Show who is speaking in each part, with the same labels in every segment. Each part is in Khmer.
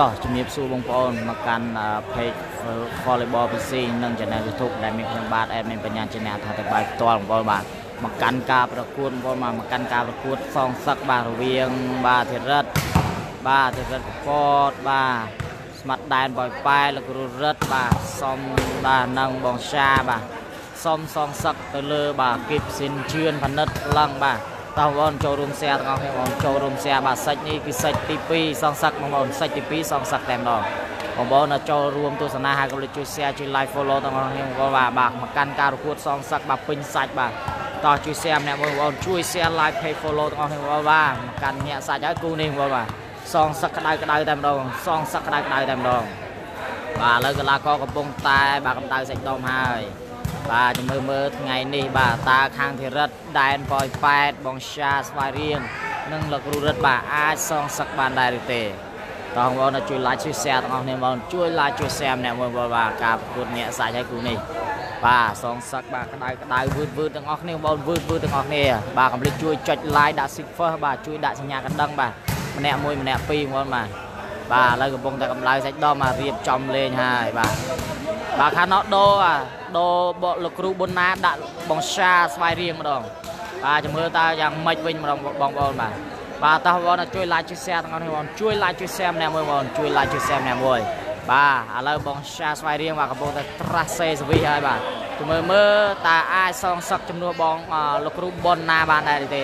Speaker 1: តោះជំរាបសួរបងប្អូនមកកាន់ page volleyball PC និង channel YouTube ដែលមានខ្ញុំបាទ admin បញ្ញាជាអ្នកថាទៅបាយផ្ទាល់បងប្អូនបាទមកកាន់ការប្រកួតបងប្អូនមកកាន់ការប្រកួតសងសឹកបាទរវាងបាទធិរិទ្ធបាទធិរិទ្ធកពតបាទស្មាត់ដែនបយប៉ែលោកគ្រូរិទ្ធបាទសុំបាទនិងបងសាបាទសុំសងសឹកទៅលើបាទគីបស៊ីនជឿនផនិតឡើងបាទ តោះបងចូលរួម share ទាំងអស់គ្នាបងចូលរួម share បាទសាច់នេះគឺសាច់ទី2សងសឹកបងប្អូនសាច់ទី2សងសឹកតែម្ដងបងប្អូននៅចូលរួមទស្សនាហើយកុំភ្លេចជួយ share ជួយ like follow ទាំងអស់គ្នាបងប្អូនបាទបាទមកកាន់ការប្រកួតសងសឹកបាទពេញសាច់បាទតោះជួយ share ម្នាក់មួយបងប្អូនជួយ share like page follow ទាំងអស់គ្នាបងប្អូនបាទមកកាន់ញាក់សាច់ហើយគូនេះបងប្អូនបាទសងសឹកក្តៅក្តៅតែម្ដងសងសឹកក្តៅក្តៅតែម្ដងបាទឥឡូវកីឡាករកំពុងតែបាទកម្ដៅសាច់ដុំហើយ បាទជំរឿមើលថ្ងៃនេះបាទតាខាងធីរិតដែនប៉ោយប៉ែតបងសាស្វាយរៀងនិងលោកគ្រូរិទ្ធបាទអាចសងសឹកបានដែរឬទេតោះបងប្អូនជួយ like ជួយ share ទាំងអស់គ្នាបងជួយ like ជួយ share ម្នាក់មួយបងបាទការប្រកួតញាក់សាច់ឲ្យគ្រូនេះបាទសងសឹកបាទក្តៅក្តៅវឺតវឺតទាំងអស់គ្នាបងវឺតវឺតទាំងអស់គ្នាបាទកុំភ្លេចជួយចុច like ដាក់ sig first បាទជួយដាក់សញ្ញាកណ្ដឹងបាទម្នាក់មួយម្នាក់ពីរបងបាទ បាទឥឡូវកំពុងតែកម្ដៅសាច់ដុំមករៀបចំលេងហើយបាទបាទខាងណោដូអាដូបកលោកគ្រូប៊ុនណាដាក់បងសាស្វាយរៀងម្ដងបាទជំរឿតើយ៉ាងម៉េចវិញម្ដងបងប្អូនបាទបាទតោះបងជួយ like ជួយ share ទាំងអស់គ្នាបងជួយ like ជួយ share ម្នាក់មួយបងជួយ like ជួយ share ម្នាក់មួយបាទឥឡូវបងសាស្វាយរៀងបាទកំពុងតែត្រាស់សេសវីហើយបាទជំរឿមើលតើអាចសងសឹកជំនួសបងលោកគ្រូប៊ុនណាបានដែរទេ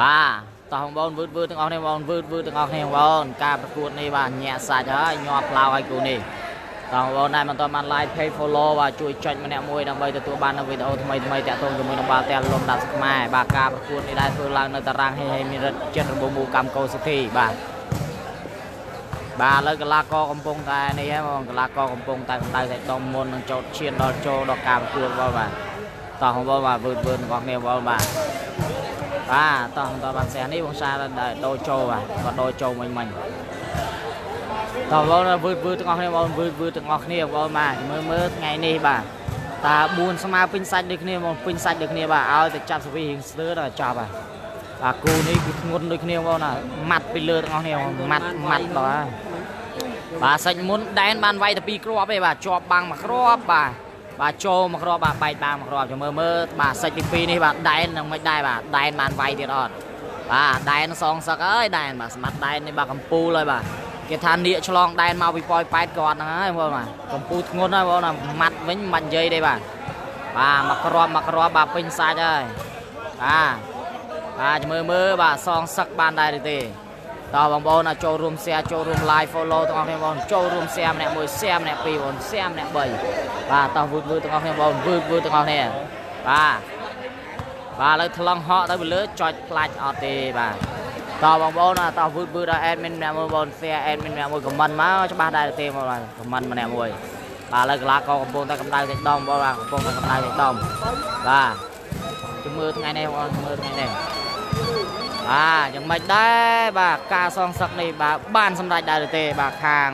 Speaker 1: បាទ តោះបងប្អូនវឺតវឺតទាំងអស់គ្នាបងវឺតវឺតទាំងអស់គ្នាបងប្អូនការប្រកួតនេះបាទញាក់សាច់ហើយញាប់ផ្លាវឲ្យគូនេះតោះបងប្អូនដែលមិនទាន់បាន like page follow បាទជួយចុចម្នាក់មួយដើម្បីទទួលបាននូវវីដេអូថ្មីថ្មីតាក់ទងជាមួយនឹងបាល់ទះលំដាប់ខ្មែរបាទការប្រកួតនេះដែរធ្វើឡើងនៅតារាងហេហេមីរិតចិត្តរបងមូកម្មកោសិទ្ធិបាទបាទឥឡូវកីឡាករកំពុងតែនេះហ្នឹងបងកីឡាករកំពុងតែកម្ដៅសាច់ដុំមុននឹងចូលឈានដល់ចូលដល់ការប្រកួតបងបាទតោះបងប្អូនបាទវឺតវឺតរបស់គ្នាបងបាទ បាទតោះបន្តបានសះនេះបងសាដូរចូលបាទគាត់ដូរចូលមិញមិញតោះបងវឺតវឺតទាំងអស់គ្នាបងវឺតវឺតទាំងអស់គ្នាបងបាទមើលមើលថ្ងៃនេះបាទតើ4ស្មើពេញសាច់ដូចគ្នាបងពេញសាច់ដូចគ្នាបាទឲ្យតែចាប់សវីរៀងស្ទើរដល់ចប់បាទបាទគូនេះគឺធ្ងន់ដូចគ្នាបងណាម៉ាត់ពីលើទាំងអស់គ្នាម៉ាត់ម៉ាត់បាទបាទសាច់មុនដែនបានវាយតែ2គ្រាប់ទេបាទជាប់បាំងមួយគ្រាប់បាទ បាទចូលមកគ្រាប់បាទបែកបាំងមកគ្រាប់ចាំមើលមើលបាទសាច់ទី2នេះបាទដែននឹងមិនដែរបាទដែនបានវាយទៀតអត់បាទដែនសងសឹកអើយដែនបាទស្មាត់ដែននេះបាទកំពូលហើយបាទគេថានៀកឆ្លងដែនមកពីប៉ោយប៉ែតគាត់ហ្នឹងហើយបងបាទកំពូលធ្ងន់ហើយបងណាម៉ាត់វិញមិននិយាយទេបាទបាទមកគ្រាប់មកគ្រាប់បាទពេញសាច់ហើយបាទបាទចាំមើលមើលបាទសងសឹកបានដែរឬទេ តើបងប្អូនចូលរួម share ចូលរួម like follow ទាំងអស់គ្នាបងចូលរួម share ម្នាក់មួយ share ម្នាក់ពីរបង share ម្នាក់3បាទតោះវឺតវឺតទាំងអស់គ្នាបងវឺតវឺតទាំងអស់គ្នាបាទបាទឥឡូវថ្លឹងហក់ទៅពីលើចុចផ្លាច់អត់ទេបាទតើបងប្អូនតោះវឺតវឺតដល់ admin ម្នាក់មួយបង share admin ម្នាក់មួយ comment មកច្បាស់ដែរទេបងបាទ comment ម្នាក់មួយបាទឥឡូវកីឡាករកំពុងតែកម្ដៅសាច់ដុំបងបាទកំពុងតែកម្ដៅសាច់ដុំបាទជំរឿថ្ងៃនេះបងមើលថ្ងៃនេះ បាទយ៉ាងម៉េចដែរបាទការសងសឹកនេះបាទបានសម្រេចដែរទេបាទខាង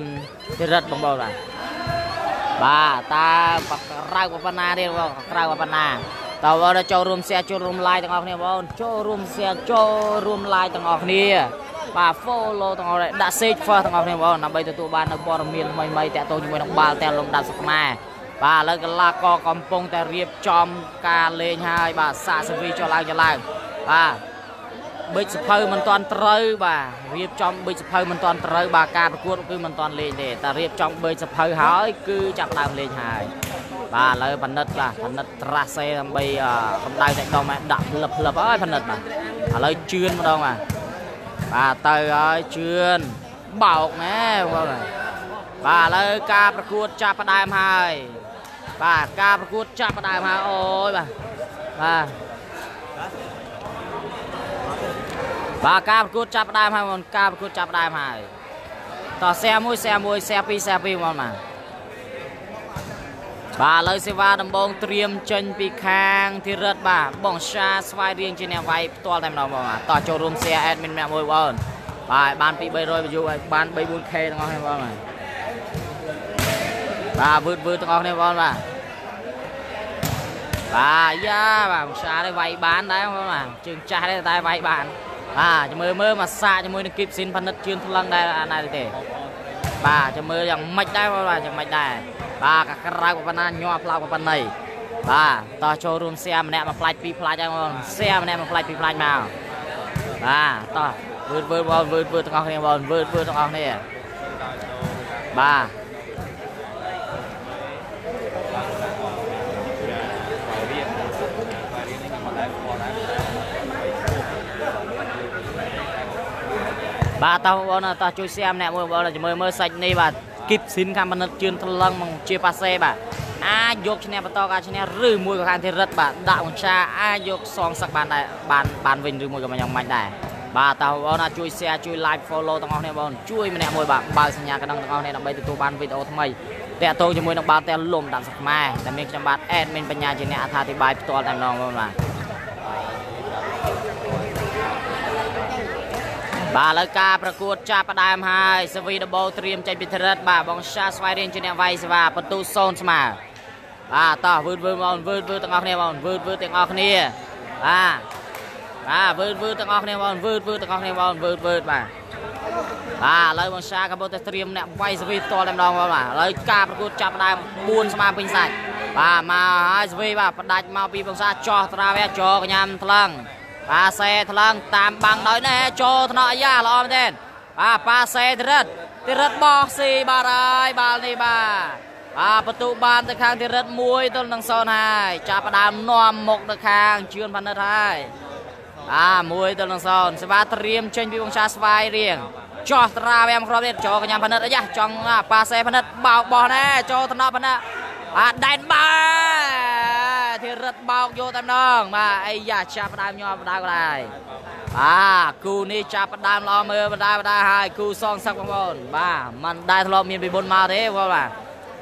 Speaker 1: 4ទីរិទ្ធបងប្អូនបាទបាទតើក្រៅប៉ុណ្ណាទេបងក្រៅប៉ុណ្ណាតើបងចូលរួម share ចូលរួម like ទាំងអស់គ្នាបងចូលរួម share ចូលរួម like ទាំងអស់គ្នាបាទ follow ទាំងអស់ដាក់ save first ទាំងអស់គ្នាបងដើម្បីទទួលបាននូវព័ត៌មានថ្មីៗតាក់ទងជាមួយនឹងបាល់តែលំដាប់សខ្មែរបាទឥឡូវកីឡាករកំពុងតែរៀបចំការលេងហើយបាទសាកសវីចុះឡើងចុះឡើងបាទ ប៊ិចសភៅមិនទាន់ត្រូវបាទរៀបចំប៊ិចសភៅមិនទាន់ត្រូវបាទការប្រកួតគឺមិនទាន់លេងទេតែរៀបចំប៊ិចសភៅហើយគឺចាប់ដើមលេងហើយបាទឥឡូវផលិតបាទផលិតត្រាស់សេដើម្បីកម្ដៅតែដុំដាក់ផ្លឹបផ្លឹបហើយផលិតបាទឥឡូវជឿនម្ដងបាទបាទទៅហើយជឿនបោកណែបងបាទឥឡូវការប្រកួតចាប់ផ្ដើមហើយបាទការប្រកួតចាប់ផ្ដើមហើយអូយបាទបាទ បាទការប្រកួតចាប់ដើមហើយបងការប្រកួតចាប់ដើមហើយតោះសែមួយសែមួយសែពីរសែពីរបងបាទបាទឥឡូវសេវាដំបងត្រៀមចេញពីខាងធីរិតបាទបងឆាស្វាយរៀងជាអ្នកវាយផ្ទាល់តែម្ដងបងតោះចូលរួមសែអេដមីនម្នាក់មួយបងបាទបានពី300 view ហើយបាន 3-4k ទាំងអស់គ្នាបងបាទបាទវឺតវឺតទាំងអស់គ្នាបងបាទបាទយ៉ាបាទបងឆានេះវាយបានដែរបងបាទជើងចាស់នេះតែវាយបាន បាទចាំមើលមើលមកសាកជាមួយនឹងគីបស៊ីនផនិតជឿនថ្លឹងដែរអាណាទេបាទចាំមើលយ៉ាងម៉េចដែរបាទយ៉ាងម៉េចដែរបាទកាក្រៅប៉ុណ្ណាញាប់ផ្លោកប៉ុណ្ណីបាទតោះចូលរួមសៀម្នាក់មកផ្លាច់ពីរផ្លាច់ហើយបងសៀម្នាក់មកផ្លាច់ពីរផ្លាច់មកបាទតោះវើវើបងវើវើទាំងអស់គ្នាបងវើវើទាំងអស់គ្នាបាទ បាទតោះបងតោះជួយ share ម្នាក់មួយបងជាមួយមើលសាច់នេះបាទគីបស៊ីនខាងមនិតជឿនថ្លឹងមកជាប៉ាសេបាទអាចយកឈ្នះបន្តការឈ្នះឬមួយក៏ខាងធីរិតបាទដាក់វង្សាអាចយកសងសឹកបានដែរបានបានវិញឬមួយក៏មិនយ៉ាងម៉េចដែរបាទតើបងណាជួយ share ជួយ like follow ទាំងអស់គ្នាបងជួយម្នាក់មួយបាទបើសញ្ញាកណ្ដឹងទាំងអស់គ្នាដើម្បីទទួលបានវីដេអូថ្មីតាក់ទងជាមួយនឹងបាល់តែលំដាក់ស្ខ្មែរតែមានខ្ញុំបាទ admin បញ្ញាជាអ្នកអត្ថាធិប្បាយផ្ទាល់តែម្ដងបងបាទ បាទឥឡូវការប្រកួតចាប់ផ្ដើមហើយសវីដបូត្រៀមចេញពីធរិតបាទបងសាស្វ័យរៀងជាអ្នកវាយសេវាបន្ទូ0ស្មើបាទតោះវឺតវឺតបងវឺតវឺតទាំងអស់គ្នាបងវឺតវឺតទាំងអស់គ្នាបាទបាទវឺតវឺតទាំងអស់គ្នាបងវឺតវឺតទាំងអស់គ្នាបងវឺតវឺតបាទបាទឥឡូវបងសាកំពុងតែត្រៀមអ្នកវាយសវីផ្ទាល់តែម្ដងបងបាទឥឡូវការប្រកួតចាប់ផ្ដើម4ស្មើពេញសាច់បាទមកហើយសវីបាទផ្ដាច់មកពីបងសាចោះត្រាវែចោកញ្ញាំថ្លឹង ប៉ាសេថ្លឹងតាមបាំងដោយណែចូលថ្នាក់អាយ៉ាល្អមែនទេបាទប៉ាសេធរិតធរិតបោះស៊ីបាទហើយបាល់នេះបាទបាទបន្ទុបានទៅខាងធរិត1ទល់នឹង0ហើយចាប់ផ្ដើមនាំមុខទៅខាងជឿនផានិតហើយបាទ1ទល់នឹង0សេវាត្រៀមចេញពីវងសាស្វាយរៀងចោះត្រាវាមគ្រាប់ទៀតចូលកញ្ញាផានិតអាយ៉ាចង់ប៉ាសេផានិតបោកបោះណែចូលថ្នាក់ផានិតបាទដែនបា ទធីរិតបោកយកតែម្ដងបាទអីយ៉ាចាប់ផ្ដើមញាប់ផ្ដើមដែរបាទគូនេះចាប់ផ្ដើមល្អមើលបណ្ដាបណ្ដាហើយគូសងសឹកបងប្អូនបាទมันដែរធ្លាប់មានពីមុនមកទេបងបាទ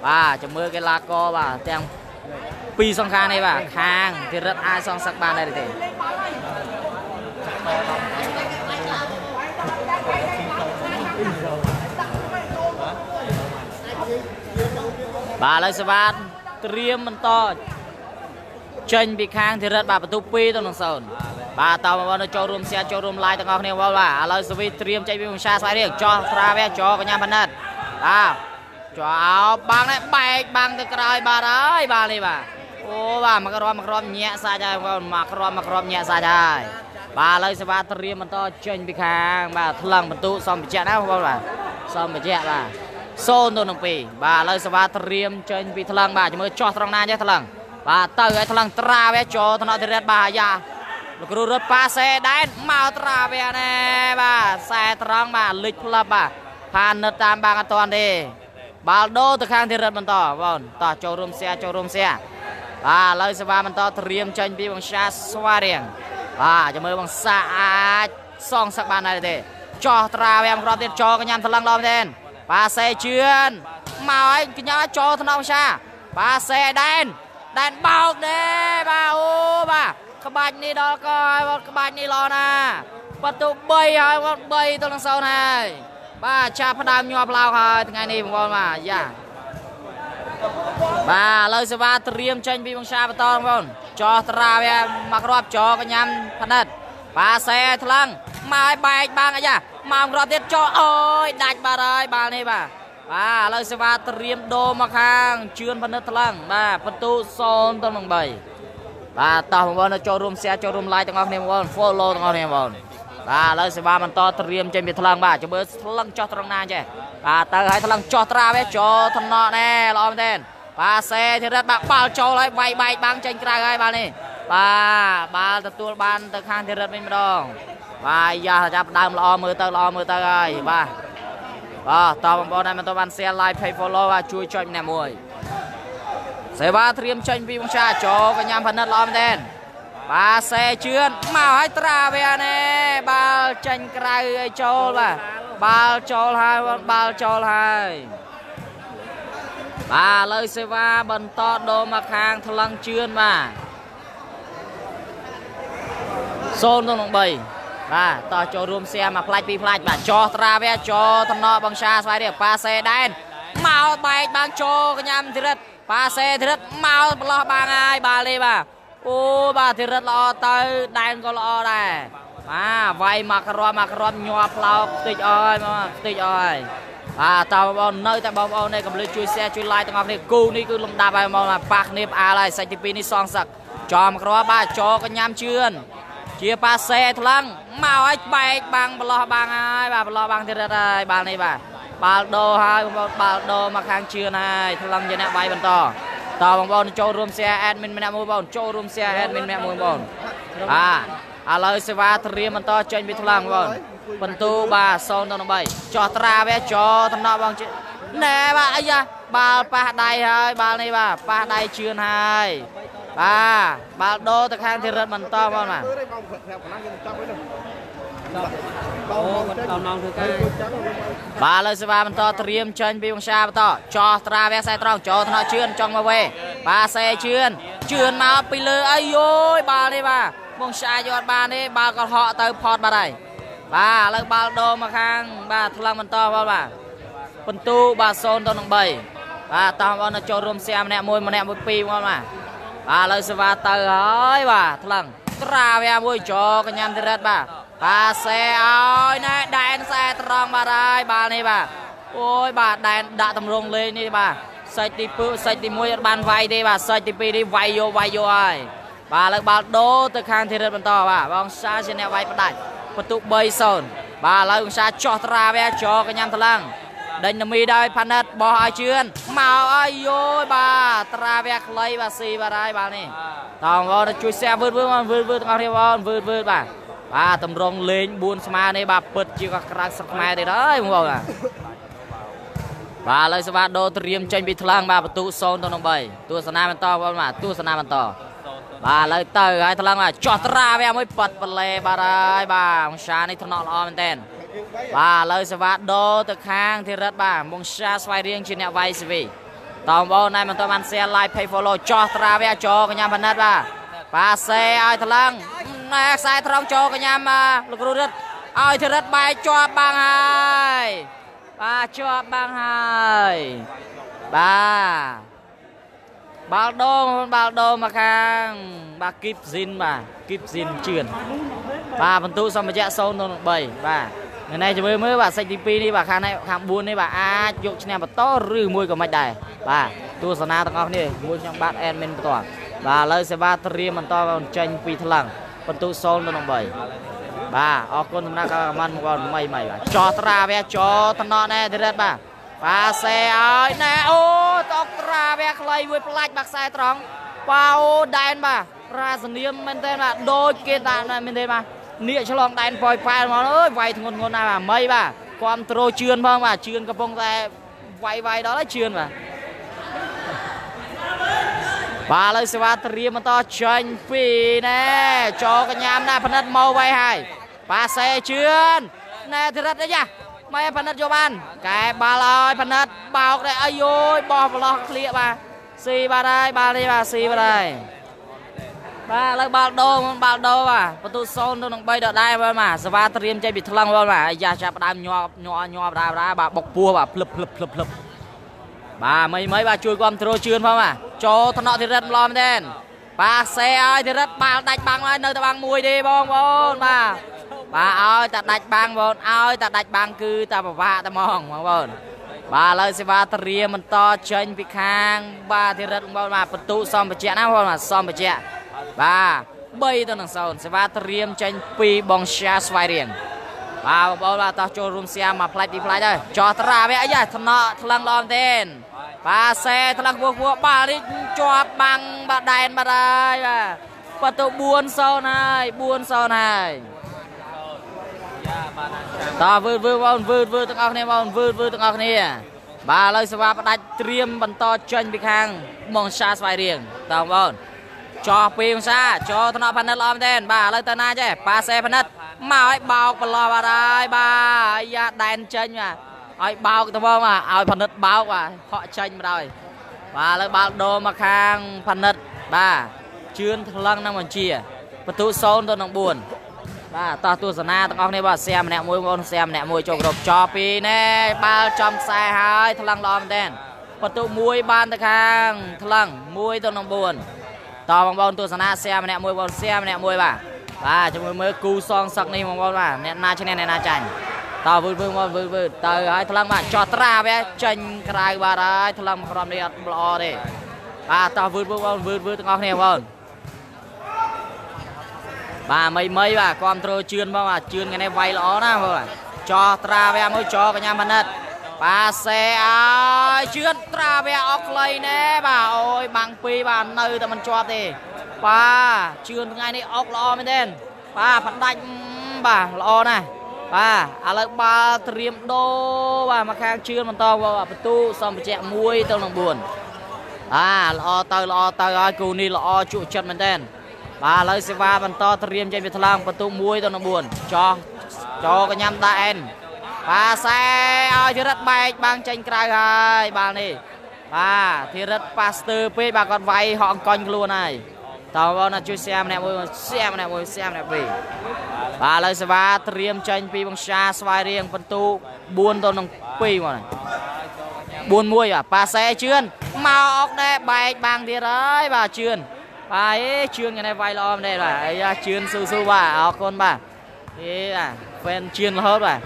Speaker 1: បាទចាំមើលកីឡាករបាទទាំងពីរសងខាងនេះបាទខាងធីរិតអាចសងសឹកបានដែរទេបាទឥឡូវសវ៉ាតត្រៀមបន្ត ចេញពីខាងធីរិតបាទបន្ទុ2ទៅនឹង0បាទតើបងប្អូនចូលរួម share ចូលរួម like ទាំងអស់គ្នាបងបាទឥឡូវសវីត្រៀមចេញពីវង្សាស្វ័យរៀងចោះស្រាវែចោកញ្ញាផនិតបាទចោះបាំងនេះបែកបាំងទៅក្រោយបាទហើយបាទនេះបាទអូបាទមកគ្រាប់មកគ្រាប់ញាក់សាច់ហើយបងប្អូនមកគ្រាប់មកគ្រាប់ញាក់សាច់ហើយបាទឥឡូវសេវាត្រៀមបន្តចេញពីខាង បាទថ្លឹងបន្ទុសំបច្ចៈណាបងប្អូនបាទសំបច្ចៈបាទ0ទៅនឹង2បាទឥឡូវសេវាត្រៀមចេញពីថ្លឹងបាទជាមួយចោះត្រង់ណាចេះថ្លឹង បាទទៅឲ្យថ្លឹងត្រាវចូលថ្នាក់ធិរិតបាទយ៉ាលោកគ្រូរត់ប៉ាសេដែនមកត្រាវណែបាទខ្សែត្រង់បាទលិចផ្លឹបបាទផានិតតាមបាំងអត់តាន់ទេបាល់ដូទៅខាងធិរិតបន្តបងតោះចូលរួមសៀចូលរួមសៀបាទឥឡូវសេវាបន្តត្រៀមចេញពីបងសាស្វារៀងបាទចាំមើលបងសាអាចសងសឹកបានដែរទេចោះត្រាវែមគ្រាប់ទៀតចោកញ្ញាំថ្លឹងឡំទេប៉ាសេជឿនមកឲ្យកញ្ញាចូលថ្នាក់បងសាប៉ាសេឲ្យដែន ដែនបោកដែរបាទអូបាទក្បាច់នេះដល់កហើយក្បាច់នេះល្អណាស់បន្ទុ3ហើយបង3ទល់នឹង0ហើយបាទចាប់ផ្ដើមញាប់ឡោកហើយថ្ងៃនេះបងប្អូនបាទយ៉ាបាទឥឡូវសេវាត្រៀមចេញពីវង្សាបន្តបងប្អូនចោះត្រាវាមករាប់ចោកញ្ញាំផនិតបាទសេថ្លឹងមកឲ្យបែកបាំងអាយ៉ាមករាប់ទៀតចោអូយដាច់បាត់ហើយបាល់នេះបាទ បាទឥឡូវសេវាត្រៀមដូរមកខាងជឿនផនិតថ្លឹងបាទបន្ទូ0ទៅនឹង3បាទតោះបងប្អូនចូលរួម share ចូលរួម like ទាំងអស់គ្នាបងប្អូន follow ទាំងអស់គ្នាបងប្អូនបាទឥឡូវសេវាបន្តត្រៀមចេញពីថ្លឹងបាទចាំមើលថ្លឹងចោះត្រង់ណាចេះបាទទៅឲ្យថ្លឹងចោះត្រាវេចូលថ្នាក់ណែល្អមែនទេបាទសេធីរិតបាទបាល់ចូលហើយវាយបែកបាំងចេញក្រៅហើយបាល់នេះបាទបាល់ទទួលបានទៅខាងធីរិតវិញម្ដងបាទយ៉ាចាប់ដើមល្អមើលទៅល្អមើលទៅហើយបាទ បាទតើបងប្អូនដែលមិនទាន់បាន share like page follow បាទជួយចុចម្នាក់មួយសេវាត្រៀមចេញពីវង្សាចូលកញ្ញាផនិតល្អមែនទេបាទសេជឿនមកឲ្យត្រាវាណែបាល់ចេញក្រៅឲ្យចូលបាទបាល់ចូលហើយបាល់ចូលហើយបាទឥឡូវសេវាបន្តដូរមកខាងថ្លឹងជឿនបាទ0ទៅនឹង3 បាទតោះចូលរួមសៀមកផ្លាច់ពីផ្លាច់បាទចោះត្រាវាចោតំណបងសាស្វាយរៀបប៉ាសេដែនមកបែកបាំងចោកញ្ញាំធិរិតប៉ាសេធិរិតមកប្រឡោះបាំងហើយបាល់នេះបាទអូបាទធិរិតល្អទៅដែនក៏ល្អដែរបាទវាយមកគ្រាប់មកគ្រាប់ញាប់ផ្លោកខ្ទេចអើយមកខ្ទេចអើយបាទតើបងប្អូននៅតែបងប្អូននេះកុំភ្លេចជួយ share ជួយ like ទាំងអស់គ្នាគូនេះគឺលំដាប់ហើយបងប្អូនប៉ះគ្នាផ្អើលហើយសាច់ទី2នេះសងសឹកចំគ្រាប់បាទចកញ្ញាំជឿន ជាប៉ាសេឲ្យថ្លឹងមកឲ្យបែកបាំងប្រឡោះបាំងហើយបាទប្រឡោះបាំងទៀតហើយបាល់នេះបាទបាល់ដោហើយបងប្អូនបាល់ដោមកខាងជឿនហើយថ្លឹងជាអ្នកវាយបន្តតបងប្អូនចូលរួម share admin ម្នាក់មួយបងប្អូនចូលរួម share admin ម្នាក់មួយបងប្អូនបាទឥឡូវសេវាត្រៀមបន្តចេញពីថ្លឹងបងបន្ទូបាទ0ទៅ3ចោះត្រាវាចោតំណក់បងណែបាទអាយ៉ាបាល់ប៉ះដៃហើយបាល់នេះបាទប៉ះដៃជឿនហើយ បាទបាល់ដោទៅខាងធីរិតបន្តបងបាទ
Speaker 2: អូដល់ម៉ោងធ្វើការ
Speaker 1: បាទលើសេវាបន្តត្រៀមចេញពីវង្សាបន្តចោះត្រាវាខ្សែត្រង់ចូលថ្នាក់ជឿនចង់មកវេបាទសេជឿនជឿនមកពីលើអីយយបាល់នេះបាទវង្សាយកបានទេបាល់ក៏ហក់ទៅផតបាត់ហើយបាទឥឡូវបាល់ដោមកខាង បាទថ្លឹងបន្តបងបាទបន្ទូបាទ0ទៅនឹង3បាទតោះបងចូលរួមសៀមម្នាក់មួយម្នាក់មួយពីរបងបាទ បាទឥឡូវសេវាទៅហើយបាទថ្លឹងត្រាវាមួយចកញ្ញាំធិរិតបាទបាទសេឲ្យណែដែនខ្សែត្រង់បាទហើយបាល់នេះបាទអូយបាទដែនដាក់តម្រងលេងនេះបាទសាច់ទី2សាច់ទី1អត់បានវាយទេបាទសាច់ទី2នេះវាយយកវាយយកហើយបាទលើបាល់ដូរទៅខាងធីរិតបន្តបាទបងសាជាអ្នកវាយផ្ដាច់បន្ទុក3-0បាទឥឡូវបងសាចោះត្រាវាចកញ្ញាំថ្លឹង ដេញនមីដោយផានិតបោះឲ្យជឿនមកឲ្យយយបាទត្រាវាខ្លីបាទស៊ីបាទហើយបាទនេះតោះបងជួយ share វឺតវឺតបងវឺតវឺតទាំងអស់គ្នាបងវឺតវឺតបាទបាទតម្រងលេង4ស្មើនេះបាទពិតជាកក្រៅស្រុកខ្មែរទៀតហើយបងប្អូនបាទបាទឥឡូវសវ៉ាដូត្រៀមចេញពីថ្លើងបាទបន្ទុ0ទៅនឹង3ទស្សនាបន្តបងប្អូនបាទទស្សនាបន្តបាទឥឡូវទៅហើយថ្លើងបាទចោះត្រាវាមួយប៉ាត់បលេបាទហើយបាទមង្សានេះថ្នាក់ល្អមែនតើ បាទឥឡូវសវ៉ាដូទៅខាងធីរិតបាទមង្សាស្វ័យរៀងជាអ្នកវាយស៊ីវីតបងប្អូនណែមិនតបាន share like page follow ចោះត្រាវាចោកញ្ញាបណិតបាទបាទសេឲ្យថ្លើងណែខ្សែត្រង់ចូលកញ្ញាលោកគ្រូរិទ្ធឲ្យធរិទ្ធបែកជាប់បាំងហើយបាទជាប់បាំងហើយបាទបាល់ដូងបាល់ដូងមកខាង បាទគីបស៊ីនបាទគីបស៊ីនជឿនបាទបន្ទូសម្ភារៈ0ទៅ3បាទ ថ្ងៃនេះជួយមើលបាទសេចទី2នេះបាទខាងនេះខាង4នេះបាទអាចយកឈ្នះបន្តឬមួយក៏មិនដែរបាទទស្សនាទាំងអស់គ្នាមួយខ្ញុំបាទអេដមីនបន្តបាទឥឡូវសេវាត្រៀមបន្តចេញពីថ្លឹងបន្ទុ0ទៅនឹង3បាទអរគុណសម្រាប់ការខមមិនមកមីមីបាទចោះត្រាវាចោតំណណែធិរិតបាទបាទសេឲ្យណែអូតកត្រាវាខ្លីមួយផ្លាច់បាក់ខ្សែត្រង់ប៉ោដែនបាទរាសនាមមែនទេបាទដូចគេដាក់មែនទេបាទ នៀកឆ្លងដែនប៉យប៉ែលមកអើយវាយធ្ងន់ធ្ងន់ណាស់បាទមីបាទគាំទ្រជឿនផងបាទជឿនកំពុងតែវាយវាយដល់ហើយជឿនបាទបាទឥឡូវសេវាត្រៀមបន្តចាញ់ពីណែចោកញ្ញាមណាផនិតមកໄວហើយប៉ាសេជឿនណែធរិតអីយ៉ាម៉ែផនិតយកបានកែបាល់ឲ្យផនិតបោកដែរអាយយបោះប្រឡោះក្លៀកបាទស៊ីបាទហើយបាល់នេះបាទស៊ីបាទហើយ បាទឥឡូវបាល់ដូងបាល់ដូបាទបន្ទូ0ទៅនឹង3ដដែលបាទបាទសេវាត្រៀមចេញពីថ្លឹងបាទអាយ៉ាចាប់ដើមញាប់ញាប់ញាប់ដែរបាទបុកពោះបាទភ្លឹបភ្លឹបភ្លឹបភ្លឹបបាទមីមីបាទជួយគ្រប់ត្រូលជឿនផងបាទចូលថ្នាក់ធីរិតម្លំមែនបាទសេឲ្យធីរិតបាល់ដាច់បាំងហើយនៅតែបាំងមួយទេបងប្អូនបាទបាទឲ្យតែដាច់បាំងបងឲ្យតែដាច់បាំងគឺតែពិបាកតែហ្មងបងប្អូនបាទឥឡូវសេវាត្រៀមបន្តចេញពីខាង បាទធីរិតបងប្អូនបាទបន្ទុសំបច្ចៈណាបងប្អូនបាទសំបច្ចៈ បាទ3ទៅនឹង0សេវាត្រៀមចេញពីបងជាស្វាយរៀងបាទបងប្អូនបាទតោះចូលរួមសៀមមកផ្លាច់ពីផ្លាច់ហើយចោះត្រាវាអីយ៉ាថ្នាក់ថ្លឹងល្អមែនទេបាទសេថ្លឹងពោះពោះបាល់នេះជាប់បាំងបាទដែនបាទហើយបាទបន្ទុ4-0ហើយ4-0ហើយតើវឺតវឺតបងវឺតវឺតទាំងអស់គ្នាបងវឺតវឺតទាំងអស់គ្នាបាទឥឡូវសេវាផ្ដាច់ត្រៀមបន្តចេញពីខាងបងសាស្វ័យរៀងតើបង ចោះពីភាសាចោះថ្នាក់ផានិតល្អមែនទេបាទឥឡូវទៅណាចេះប៉ាសេផានិតមកឲ្យបោកប្រឡោះបាទហើយបាទអាយ៉ាដែនចេញបាទឲ្យបោកទៅបងបាទឲ្យផានិតបោកបាទហក់ចេញមកដល់បាទឥឡូវបាល់ដូរមកខាងផានិតបាទជឿនថ្លឹងនឹងបញ្ជាបន្ទូ0ទៅនឹង4បាទតោះទស្សនាទាំងអស់គ្នាបាទសៀមម្នាក់មួយបងប្អូនសៀមម្នាក់មួយចូលគ្រប់ចោពីណែបាល់ចំខ្សែហើយថ្លឹងល្អមែនទែនបន្ទូ1បានទៅខាងថ្លឹង1ទៅនឹង4 តបងប្អូនទស្សនាសៀមម្នាក់មួយបងសៀមម្នាក់មួយបាទបបាទជាមួយមើលគូសងសឹកនេះបងប្អូនបាទអ្នកណាឈ្នះអ្នកណាចាញ់តើវឺតវឺមកវឺតវឺតទៅហើយថ្លឹងបាទចោះត្រាវាចេញក្រៅបាទហើយថ្លឹងក្រុមនេះអត់ល្អទេបាទតើវឺតវឺតបងវឺតវឺតទាំងអស់គ្នាបងប្អូនបាទមីមីបាទគ្រប់ត្រូលជឿនបងបាទជឿនថ្ងៃនេះវាយល្អណាស់បងបាទចោះត្រាវាមួយចោកញ្ញាមនិត បាទសេអើយជឿនត្រាវាអស់ខ្លីណែបាទអូយបាំងពីរបាទនៅតែមិនជាប់ទេបាទជឿនថ្ងៃនេះអុកល្អមែនទេបាទផ្ដាច់បាទល្អណាស់បាទឥឡូវបាល់ត្រៀមដូរបាទមកខាងជឿនបន្តបន្ទូសំបញ្ជាក់1ទៅនឹង4បាទល្អទៅល្អទៅហើយគូនេះល្អជក់ចិត្តមែនទេបាទឥឡូវសេវាបន្តត្រៀមចេញពីថ្លើងបន្ទូ1ទៅនឹង4ចោះចោកញ្ញាំដាអែន បាទសែឲ្យធីរិតបែកបាំងចេញក្រៅហើយបាល់នេះបាទធីរិតប៉ាស្ទ័រពេកបាទគាត់វាយហក់អង្គុញខ្លួនហើយតើបងណាជួយសៀម្នាក់មួយសៀម្នាក់មួយសៀម្នាក់ពីរបាទឥឡូវសេវាត្រៀមចេញពីបង្សាស្វាយរៀងបន្ទូ4ទៅនឹង2មក4 1បាទប៉ាសែជឿនមកអុកដែរបែកបាំងទៀតហើយបាទជឿនបាទអេជឿនថ្ងៃនេះវាយល្អមែនទេបាទអាយ៉ាជឿនស៊ូស៊ូបាទអរគុណបាទអេបាទហ្វេនជឿនរហូតបាទ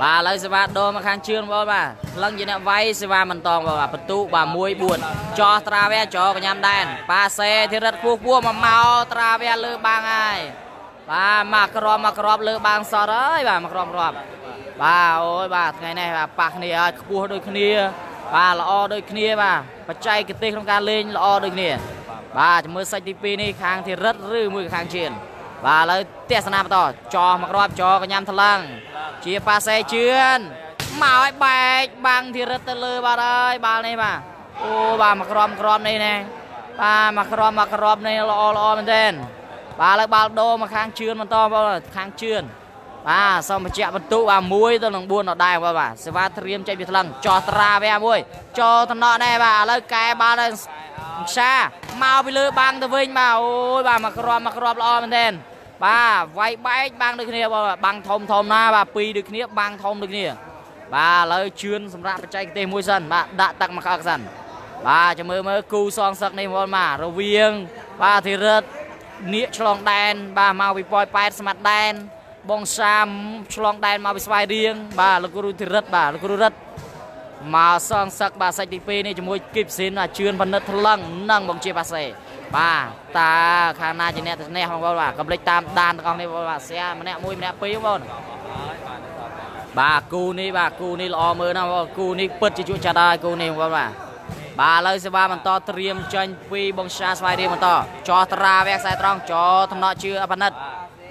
Speaker 1: បាទឥឡូវសេវាដូរមកខាងជឿនបងបាទលឹងជាអ្នកវាយសេវាមិនតងបាទបន្ទូបាទ1 4ចោះត្រាវាចោកញ្ញាំដែនប៉ាសេធីរិតពោះពោះមកមកត្រាវាលើបាំងហើយបាទមកក្របមកក្របលើបាំងសតហើយបាទមកក្របក្របបាទអូយបាទថ្ងៃនេះបាទប៉ះគ្នាហើយខ្ពស់ដូចគ្នា បាទល្អដូចគ្នាបាទបច្ចេកទេសក្នុងការលេងល្អដូចគ្នា បាទជាមួយសាច់ទី2នេះខាងធីរិតឬមួយខាងជឿន បាទឥឡូវទស្សនាបន្តចោះមកក្របចោកញ្ញាំថ្លឹងជាប៉ាសេជឿនមកឲ្យបែកបាំងធីរិតទៅលើបាទហើយបាល់នេះបាទអូបាទមកក្របក្របនេះណាបាទមកក្របមកក្របនេះល្អល្អមែនទែនបាទឥឡូវបាល់ដូរមកខាងជឿនបន្តបងខាងជឿនបាទសូមបញ្ជាក់បន្ទុកបាទ1ទៅនឹង4ដដែលបាទបាទសេវាត្រៀមចេញពីថ្លឹងចោះត្រាវាមួយចូលតំណក់នេះបាទឥឡូវកែបាល់ដល់ខ្សាមកពីលើបាំងទៅវិញបាទអូយបាទមកក្របមកក្របល្អមែនទែន បាទវាយបែកបាំងដូចគ្នាបាំងធំធំណាបាទពីរដូចគ្នាបាំងធំដូចគ្នា បាទឥឡូវជឿនសម្រាប់បច្ចេកទេសមួយសិនបាទដាក់ទឹកមកក្អកសិនបាទចាំមើលមើលគូសងសឹកនេះបងបាទរវាង បាទធីរិតនៀកឆ្លងដែន បាទមកពីប៉ោយប៉ែតស្មាត់ដែន បងសាមឆ្លងដែនមកពីស្វាយរៀងបាទលោកគ្រូធីរិតបាទលោកគ្រូរិតមកសងសឹកបាទសាច់ទី2នេះជាមួយគីបស៊ីនជឿនបណ្ឌិតថ្លឹងនិងបងជាប៉ាសេ បាទតើខាងណាជាអ្នកឈ្នះបងប្អូនបាទកុំភ្លេចតាមដានទាំងអស់នេះបងប្អូនបាទសៀម្នាក់មួយម្នាក់ពីរបងប្អូនបាទគូនេះបាទគូនេះល្អមើលណាស់បងគូនេះពិតជាជក់ចិត្តហើយគូនេះបងប្អូនបាទបាទឥឡូវសេវាបន្តត្រៀមចាញ់ពីបងសាស្វាយរៀងបន្តចោះត្រាវែកខ្សែត្រង់ចោថ្នាក់ជឿអបណិត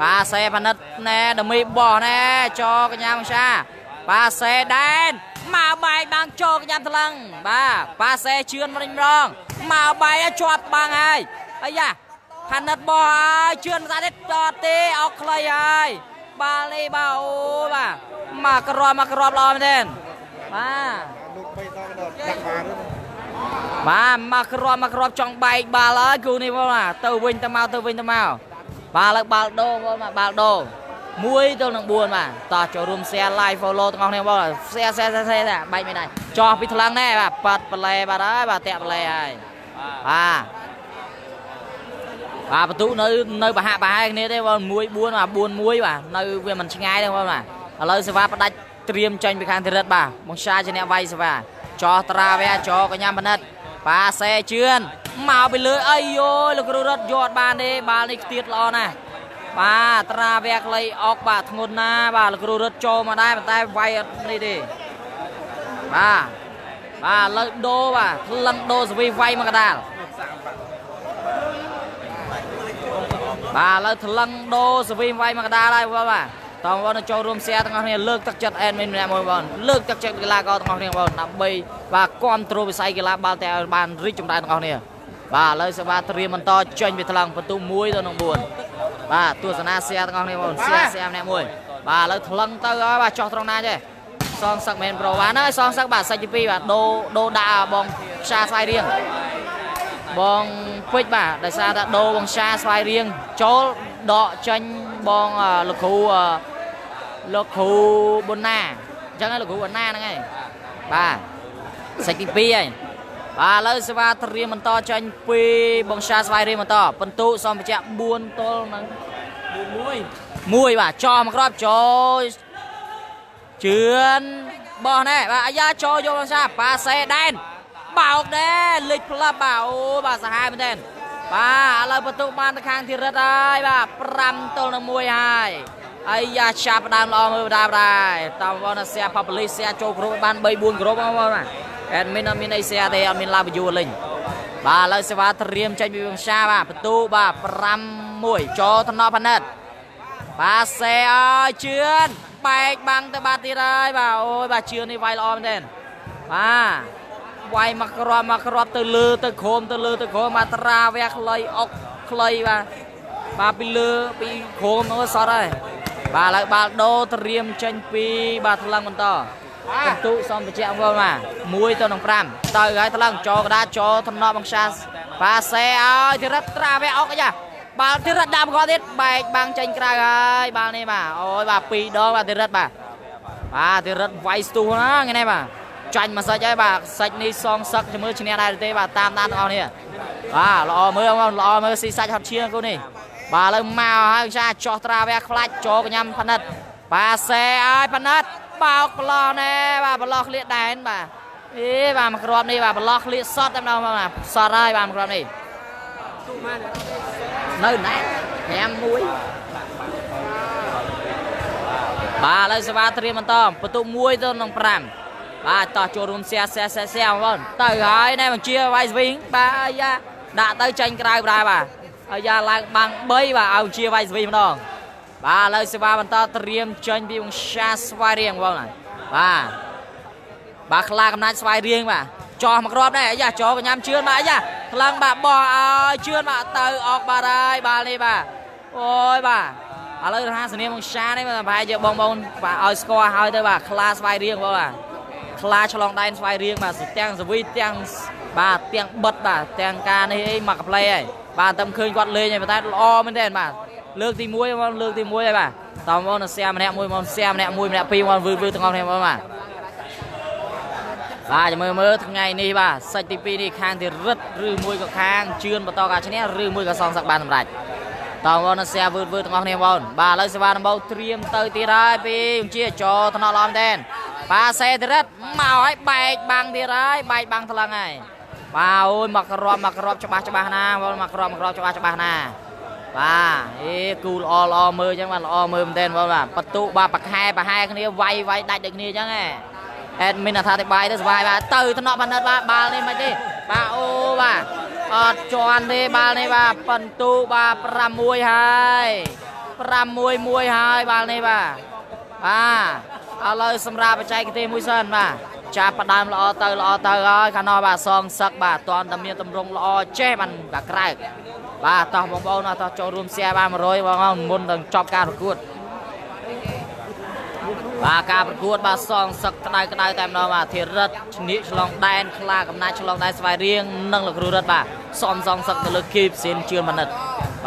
Speaker 1: បាទសេបណិតណែដមីបោះណែចោកញ្ញាបងសាបាទសេដែនមកបែកបាំងចោកញ្ញាថ្លឹងបាទបាទសេជឿនវិញម្ដងមកបែកជាប់ បាំងហើយអាយ៉ាផានិតបោះហើយជឿនសាទៀតតទេអុកខ្លីហើយបាល់នេះបាទអូបាទមកក្របមកក្របល្អមែនទេបាទ
Speaker 3: លោកបីតក៏ដាក់បាន
Speaker 1: បាទមកក្របមកក្របចង់បែកបាល់ហើយគូនេះបងទៅវិញទៅមកទៅវិញទៅមកបាទលើបាល់ដូបងបាទបាល់ដូ1ទៅនឹង4បាទតោះចូលរួម share live follow ទាំងអស់គ្នាបង share share share តែបែកមិនដែរចោះពីថ្លឹងណែបាទប៉ាត់ប្លែបាទហើយបាទតាក់ប្លែហើយបាទ បាទបន្ទុកនៅនៅបហាក់បហែគ្នាទេបង1 4បាទ4 1បាទនៅវាមិនឆ្ងាយទេបងបាទឥឡូវសេវាផ្ដាច់ត្រៀមចាញ់ពីខាងធីរិតបាទបងសាជាអ្នកវាយសេវាចោះត្រាវាចោកញ្ញាបណិតបាទសេជឿនមកពីលើអីយោលោកគ្រូរត់យកបានទេបាល់នេះខ្ទៀតល្អណាស់បាទត្រាវាក្លីអុកបាទធ្ងន់ណាបាទលោកគ្រូរត់ចូលមកដែរប៉ុន្តែវាយអត់នេះទេបាទបាទលើដូបាទថ្លឹងដូសវីវាយមកកដាល បាទឥឡូវថ្លឹងដូសវីវាយមកកដាលហើយបាទតើបងប្អូនចូលរួម share ទាំងអស់គ្នាលើកទឹកចិត្ត admin ម្នាក់មួយបងលើកទឹកចិត្តកីឡាករទាំងអស់គ្នាបងដើម្បីបាទគ្រប់គ្រងវិស័យកីឡាបាល់តែឲ្យបានរីកចម្រើនទាំងអស់គ្នាបាទឥឡូវសេវាត្រៀមបន្តចេញពីថ្លឹងបន្ទុ1ទៅនឹង4បាទទស្សនា share ទាំងអស់គ្នាបង share share ម្នាក់មួយបាទឥឡូវថ្លឹងទៅហើយបាទចោះត្រង់ណាចេះសងសឹកមែនប្រូបានហើយសងសឹកបាទសាច់ទី2បាទដូដូដាក់បងខ្សាស្វាយរៀង បងពេជ្របាទដោយសារតែដូបងខ្សាស្វាយរៀងចូលដកចេញបងលោកគ្រូលោកគ្រូប៊ុនណាអញ្ចឹងលោកគ្រូប៊ុនណាហ្នឹងហើយបាទសាច់ទី2ហើយបបាទឥឡូវសេវាត្រៀមបន្តចាញ់ពីបងសាស្វាយរៀងបន្តបន្ទុសំបញ្ជាក់4ទល់នឹង
Speaker 2: មួយ
Speaker 1: មួយបាទចោះមកក្របចូលជឿនបោះណែបាទអាយ៉ាចូលយកបងសាប៉ាសេដែន បោកដែរលេចផ្លាប់បាទអូបាទសាហាវមែនទែនបាទឥឡូវបន្ទុបានទៅខាងធីរិតហើយបាទ5ទល់នឹង1ហើយអាយ៉ាចាប់ដើមល្អមើលដើមដែរតាមបងណាសែផាប៉ូលីសែចូលគ្រប់បាន3 4គ្រប់បងប្អូនបាទអេដមីនអត់មានអីសែទេអត់មានឡាបយូលេងបាទឥឡូវសេវាត្រៀមចេញពីវងសាបាទបន្ទូបាទ5 1ចូលថ្នប់ផនិតបាទសេអើយជឿនបែកបាំងទៅបាទទៀតហើយបាទអូយបាទជឿននេះវាយល្អមែនទេបាទ វាយមកគ្រាប់មកគ្រាប់ទៅលើទៅក្រោមទៅលើទៅក្រោមបាទត្រាវះខ្លីអុកខ្លីបាទបាទពីលើពីក្រោមនោះសតហើយបាទឥឡូវបាល់ដូត្រៀមចេញពីបាទថ្លឹងបន្តកន្ទុសំបច្ចៈអង្គបាទ1ទៅនឹង5ទៅហើយថ្លឹងចោកដាចោថ្នប់បង្សាបាទសេអើយធីរិតត្រាវះអុកអាយ៉ាបាល់ធីរិតដាក់គាត់ទៀតបែកបាំងចេញក្រៅហើយបាល់នេះបាទអូយបាទពីរដងបាទធីរិតបាទបាទធីរិតវាយស្ទុះណាថ្ងៃនេះបាទ ចាញ់មួយសាច់ហើយបាទសាច់នេះសងសឹកជាមួយឈ្នះដែរទេបាទតាមដានទាំងអស់នេះបាទល្អមើលបងល្អមើលស៊ីសាច់ហត់ឈៀងគូនេះបាទឥឡូវមកហើយចាចោះត្រាវះខ្លាច់ចូលកញ្ញាំផនិតបាទសេឲ្យផនិតបោកប្រឡោះណែបាទប្រឡោះក្លៀកដែនបាទអេបាទមួយគ្រាប់នេះបាទប្រឡោះក្លៀកសតតែម្ដងបាទសតហើយបាទមួយគ្រាប់នេះ
Speaker 2: ទុម៉ាន
Speaker 1: នៅណែ5 1បាទឥឡូវសេវាត្រៀមបន្តបន្ទុក1ទៅនឹង5 បាទតោះចូលរួមសែសែសែសែបងប្អូនទៅហើយណែបញ្ជាវាយស្វីងបាទអាយ៉ាដាក់ទៅចាញ់ក្រៅដែរបាទអាយ៉ាឡើងបាំង3បាទឲ្យបញ្ជាវាយស្វីងម្ដងបាទឥឡូវសេវាបន្តត្រៀមចាញ់ពីវងសាស្វាយរៀងបងប្អូនបាទបាទខ្លាកំណាចស្វាយរៀងបាទចោះមកគ្រាប់ដែរអាយ៉ាចោះកញ្ញាំជឿនបាទអាយ៉ាខ្លាំងបាទបោះឲ្យជឿនបាទទៅអอกបាទហើយបាល់នេះបាទអូយបាទឥឡូវរហ័សនាមវងសានេះបាទប្រហែលជាបងប្អូនបាទឲ្យស្គាល់ហើយទៅបាទខ្លាស្វាយរៀងបងបាទ ខ្លាឆ្លងដែនស្វាយរៀងបាទទាំងសវីទាំងបាទទាំងបិទបាទទាំងការនេះអីមកកាផ្លេហើយបាទតែឃើញគាត់លេងហើយប៉ុន្តែល្អមែនទេបាទលើកទី1បងលើកទី1ហើយបាទតោះបងនៅសែម្នាក់មួយមកសែម្នាក់មួយម្នាក់ពីរមកវឺវឺទាំងអស់គ្នាបងបាទបាទចាំមើលមើលថ្ងៃនេះបាទសាច់ទី2នេះខាងទីរឹតឬមួយក៏ខាងជឿនបន្តការឈ្នះឬមួយក៏សងសឹកបានសម្រេចតោះបងនៅសែវឺវឺទាំងអស់គ្នាបងបាទឥឡូវសេវាដំបូងត្រៀមទៅទៀតហើយពីជាចោថ្នាក់ល្អមែនទេ បាទសេទីរឹតមកឲ្យបែកបាំងទៀតហើយបែកបាំងថ្លឹងហើយបាទអូយមកក្របមកក្របច្បាស់ច្បាស់ណាបងមកក្របមកក្របច្បាស់ច្បាស់ណាបាទអេគូល្អល្អមើលអញ្ចឹងបាទល្អមើលមែនទេបងបាទបន្ទុបាទប្រខែប្រហែគ្នាវាយវាយដាច់ដូចគ្នាអញ្ចឹងហ៎អេដមីនអត្ថាធិប្បាយទៅសុបាយបាទទៅថ្នាក់បណ្ឌិតបាទបាល់នេះមិនទេបាទអូបាទអត់ជន់ទេបាល់នេះបាទបន្ទុបាទ6ហើយ6 1ហើយបាល់នេះបាទបាទ ឥឡូវសម្រាប់បច្ចេកទេសមួយសិនបាទចាប់ផ្ដើមល្អទៅល្អទៅហើយខាងនោះបាទសងសឹកបាទតន់តែមានតម្រង់ល្អចេះបានបាទក្រៅបាទតោះបងប្អូនតោះចូលរួម share បាទ100បងប្អូនមុននឹងចប់ការប្រកួតបាទការប្រកួតបាទសងសឹកក្តៅក្តៅតែម្ដងបាទធីរិតឈ្នះឆ្លងដែនខ្លាកំណាចឆ្លងដែនស្វាយរៀងនិងលោកគ្រូរិតបាទសំសងសឹកទៅលើគីបសៀនជឿនមនិត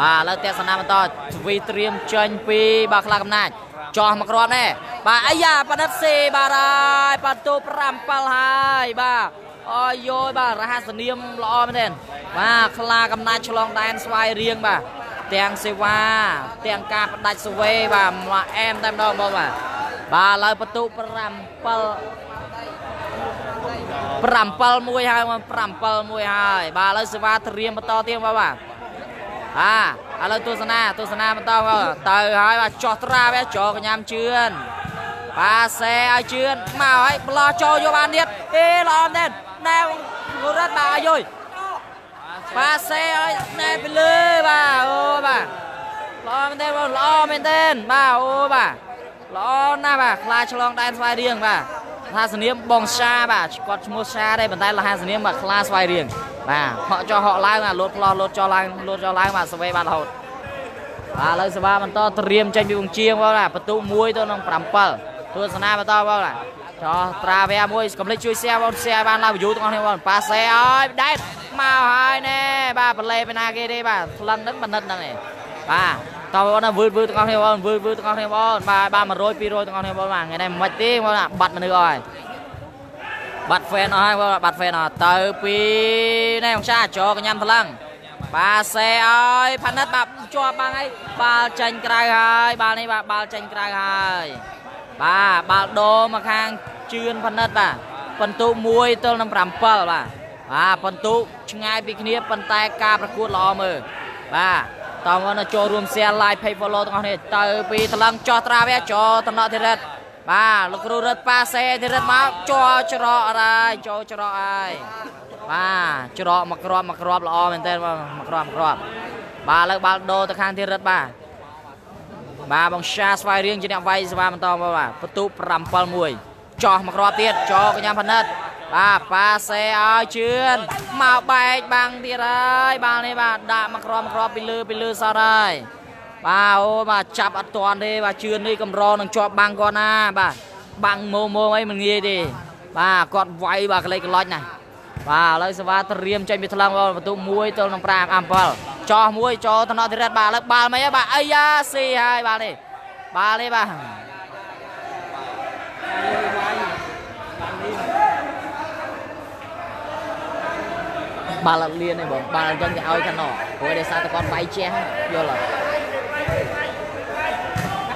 Speaker 1: បាទឥឡូវទស្សនាបន្តទ្វីត្រៀមចេញពីបាទខ្លាកំណាច ចោះមកគ្រាប់នេះបាទអាយ៉ាបដិតសេបាទហើយបន្ទូ5 7ហើយបាទអយយបាទរហស្សនាមល្អមែនទេបាទខ្លាកំណាចឆ្លងដែនស្វាយរៀងបាទទាំងសេវាទាំងការបដាច់សវេបាទមកអែមតែម្ដងបងបាទបាទឥឡូវបន្ទុ7 7 7 1ហើយមក7 1ហើយបាទឥឡូវសេវាត្រៀមបន្តទៀតបាទ បាទអាឥឡូវទស្សនាទស្សនាបន្តបាទទៅហើយបាទចោះត្រាវាចោកញ្ញាំជឿនបាទសេឲ្យជឿនមកហើយប្លោះចូលយកបានទៀតអេល្អមែនណែងរត់បាទអាយុយបាទសេឲ្យណែពីលើបាទអូបាទល្អមែនទេបងល្អមែនទេបាទអូបាទល្អណាស់បាទខ្លាឆ្លងដែនស្វាយរៀងបាទ ថាសនាមបងសាបាទគាត់ឈ្មោះសាដែរប៉ុន្តែលហាសនាមបាទខ្លាស្វាយរៀងបាទហក់ចុះហក់ឡើងបាទលោតផ្លោះលោតចុះឡើងលោតចុះឡើងបាទសវេបាទរហូតបាទឥឡូវសេវាបន្តត្រៀមចេញពីវងជាងបងបាទបន្ទុ1ទៅនឹង7ទស្សនាបន្តបងបាទចោះត្រាវែមួយកុំភ្លេចជួយ share បង share បានឡើង view ទាំងអស់គ្នាបងប៉ាសេឲ្យដែតមកហើយណែបាទបលេពីណាគេទេបាទក្លិនហ្នឹងបណ្ឌិតហ្នឹងឯងបាទ តើបងណាវឺតវឺតទាំងអស់គ្នាបងវឺតវឺតទាំងអស់គ្នាបងបាទបាទ100 200ទាំងអស់គ្នាបងបាទថ្ងៃនេះមិនខ្មិចទេបងបាត់មនុស្សអស់ហើយបបាត់ហ្វេនអស់ហើយបាត់ហ្វេនអស់ទៅពីនេះបងចាចោកញ្ញាំថ្លឹងបាទសេឲ្យផានិតបាទជាប់បាំងហើយបាល់ចាញ់ក្រៅហើយបាល់នេះបាទបាល់ចាញ់ក្រៅហើយបាទបាល់ដូរមកខាងជឿនផានិតបាទបន្ទុ1ទល់នឹង7បាទបាទបន្ទុឆ្ងាយពីគ្នាប៉ុន្តែការប្រកួតល្អមើលបាទ តោះមកចូលរួម share live page follow ទាំងអស់នេះទៅពីថ្លឹងចោះត្រាវាចោតំណក់ធីរិតបាទលោកគ្រូរិទ្ធប៉ាសេធីរិតមកចោច្រកអរហើយចូលច្រកហើយបាទច្រកមកគ្រាប់មកគ្រាប់ល្អមែនតើមកគ្រាប់មកគ្រាប់បាទឥឡូវបាល់ដូរទៅខាងធីរិតបាទបាទបងឆាស្វាយរៀងជាអ្នកវាយស្វាបន្តមកបាទបន្ទុ7-1ចោះមកគ្រាប់ទៀតចោកញ្ញាផនិត បាទប៉ាសេឲ្យជឿនមកបែកបាំងទៀតហើយបាល់នេះបាទដាក់មកគ្រាប់មកគ្រាប់ពីលើពីលើសតហើយបាទអូបាទចាប់អត់តាន់ទេបាទជឿននេះកម្រនឹងជាប់បាំងគាត់ណាបាទបាំងម៉ូម៉ូអីមិនងាយទេបាទគាត់វាយបាទក្លេកក្លោចណាបាទឥឡូវសេវាត្រៀមចេញពីថ្លឹងបន្ទុក1ទល់នឹង5អំ7ចោះមួយចូលតំណតិរិទ្ធបាទឥឡូវបាល់មិនអីបាទអីយ៉ាស៊ីហើយបាល់នេះបាល់នេះបាទ បាល់អត់លៀនទេបងបាល់អញ្ចឹងគេឲ្យខាងណោព្រោះដោយសារតែគាត់វាយជះយល់អត់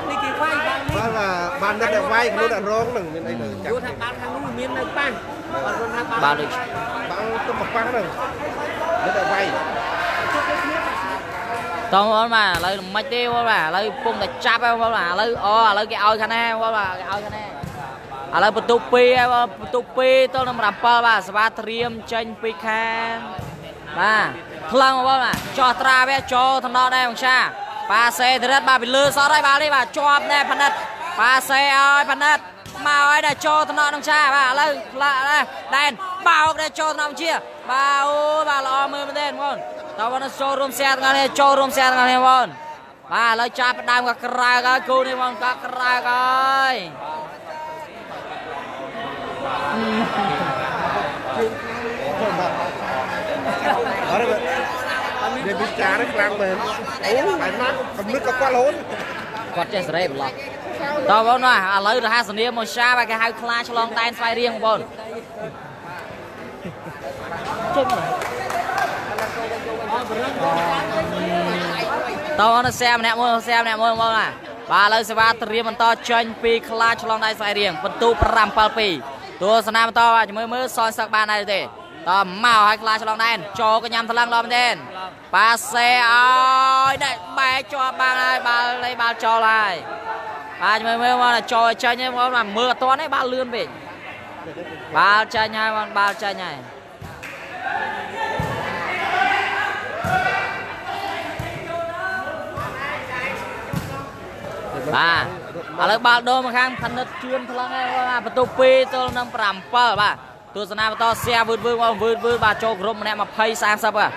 Speaker 2: នេះគេវាយបាល់នេះ
Speaker 3: បាទបានដឹកតែវាយខ្លួនតែរងនឹងមានអីទៅចា
Speaker 2: យល់ថាបាល់ខាងនោះមាននៅប៉ះបាល់គាត់ថា
Speaker 1: បា
Speaker 2: បា
Speaker 1: ល់
Speaker 2: ល់
Speaker 1: ដូច
Speaker 3: បាល់ទៅមកប៉ះហ្នឹងដឹកតែវាយ
Speaker 1: តោះបងបាទឥឡូវមិនទេបងបាទឥឡូវពងតែចាប់ហើយបងបាទឥឡូវអូឥឡូវគេឲ្យខាងណាបងបាទគេឲ្យខាងណា ឥឡូវបន្ទុក2ហើយបងបន្ទុក2ទល់នឹង7បាទសបាត្រៀមចេញពីខាងបាទថ្លឹងបងបាទចោះត្រាវាចូលថ្នោតដែរបងឆាប៉ាសេធរិតបាទពីលើសតហើយបាល់នេះបាទជាប់ដែរផនិតប៉ាសេឲ្យផនិតមកឲ្យដែរចូលថ្នោតនឹងឆាបាទឥឡូវផ្លាក់ដែរដែនបោកដែរចូលថ្នោតជាបាទអូបាទល្អមើលមែនទេបងប្អូនតើបងចូលរួមសែទាំងនេះចូលរួមសែទាំងនេះបងប្អូនបាទឥឡូវចាប់ផ្ដើមក៏ក្រើកហើយគូនេះបងក៏ក្រើកហើយ
Speaker 3: អរនេះនិយាយពីចានេះខ្លាំងមែនអូហើយណាកំនឹកក៏គាត់រហូត
Speaker 1: គាត់ចេះសេរីប្លោះតើបងណាឥឡូវរហ័សនាមកសាបាទគេហៅខ្លាឆ្លងដែនស្វ័យរៀងបងចេញតើអូនសែម្នាក់មួយសែម្នាក់មួយបងណាបាទឥឡូវសេវាត្រៀមបន្តចេញពីខ្លាឆ្លងដែនស្វ័យរៀងបន្ទូ572 ទស្សនាបន្តបាទមើលមើលសនសឹកបានដែរទេតើមកឲ្យខ្លាឆ្លងដែនចូលកញ្ញាំថ្លឹងឡំមែនប៉ាសេឲ្យដាក់បែកជាប់បាំងហើយបាល់នេះបាល់ចូលហើយបាទមើលមើលមកចូលឲ្យចាញ់ហ្នឹងបងមើលអត់ទាន់ទេបាល់លឿនពេកបាល់ចាញ់ហើយបងបាល់ចាញ់ហើយបាទ ឥឡូវបាល់ដូរមកខាងផនិតជឿនថ្លឹងហើយបាទបន្ទុក2ទល់នឹង7បាទទស្សនាបន្តសៀវឺតវឺបងវឺតវឺបាទចូលក្រុមម្នាក់20 30បាទ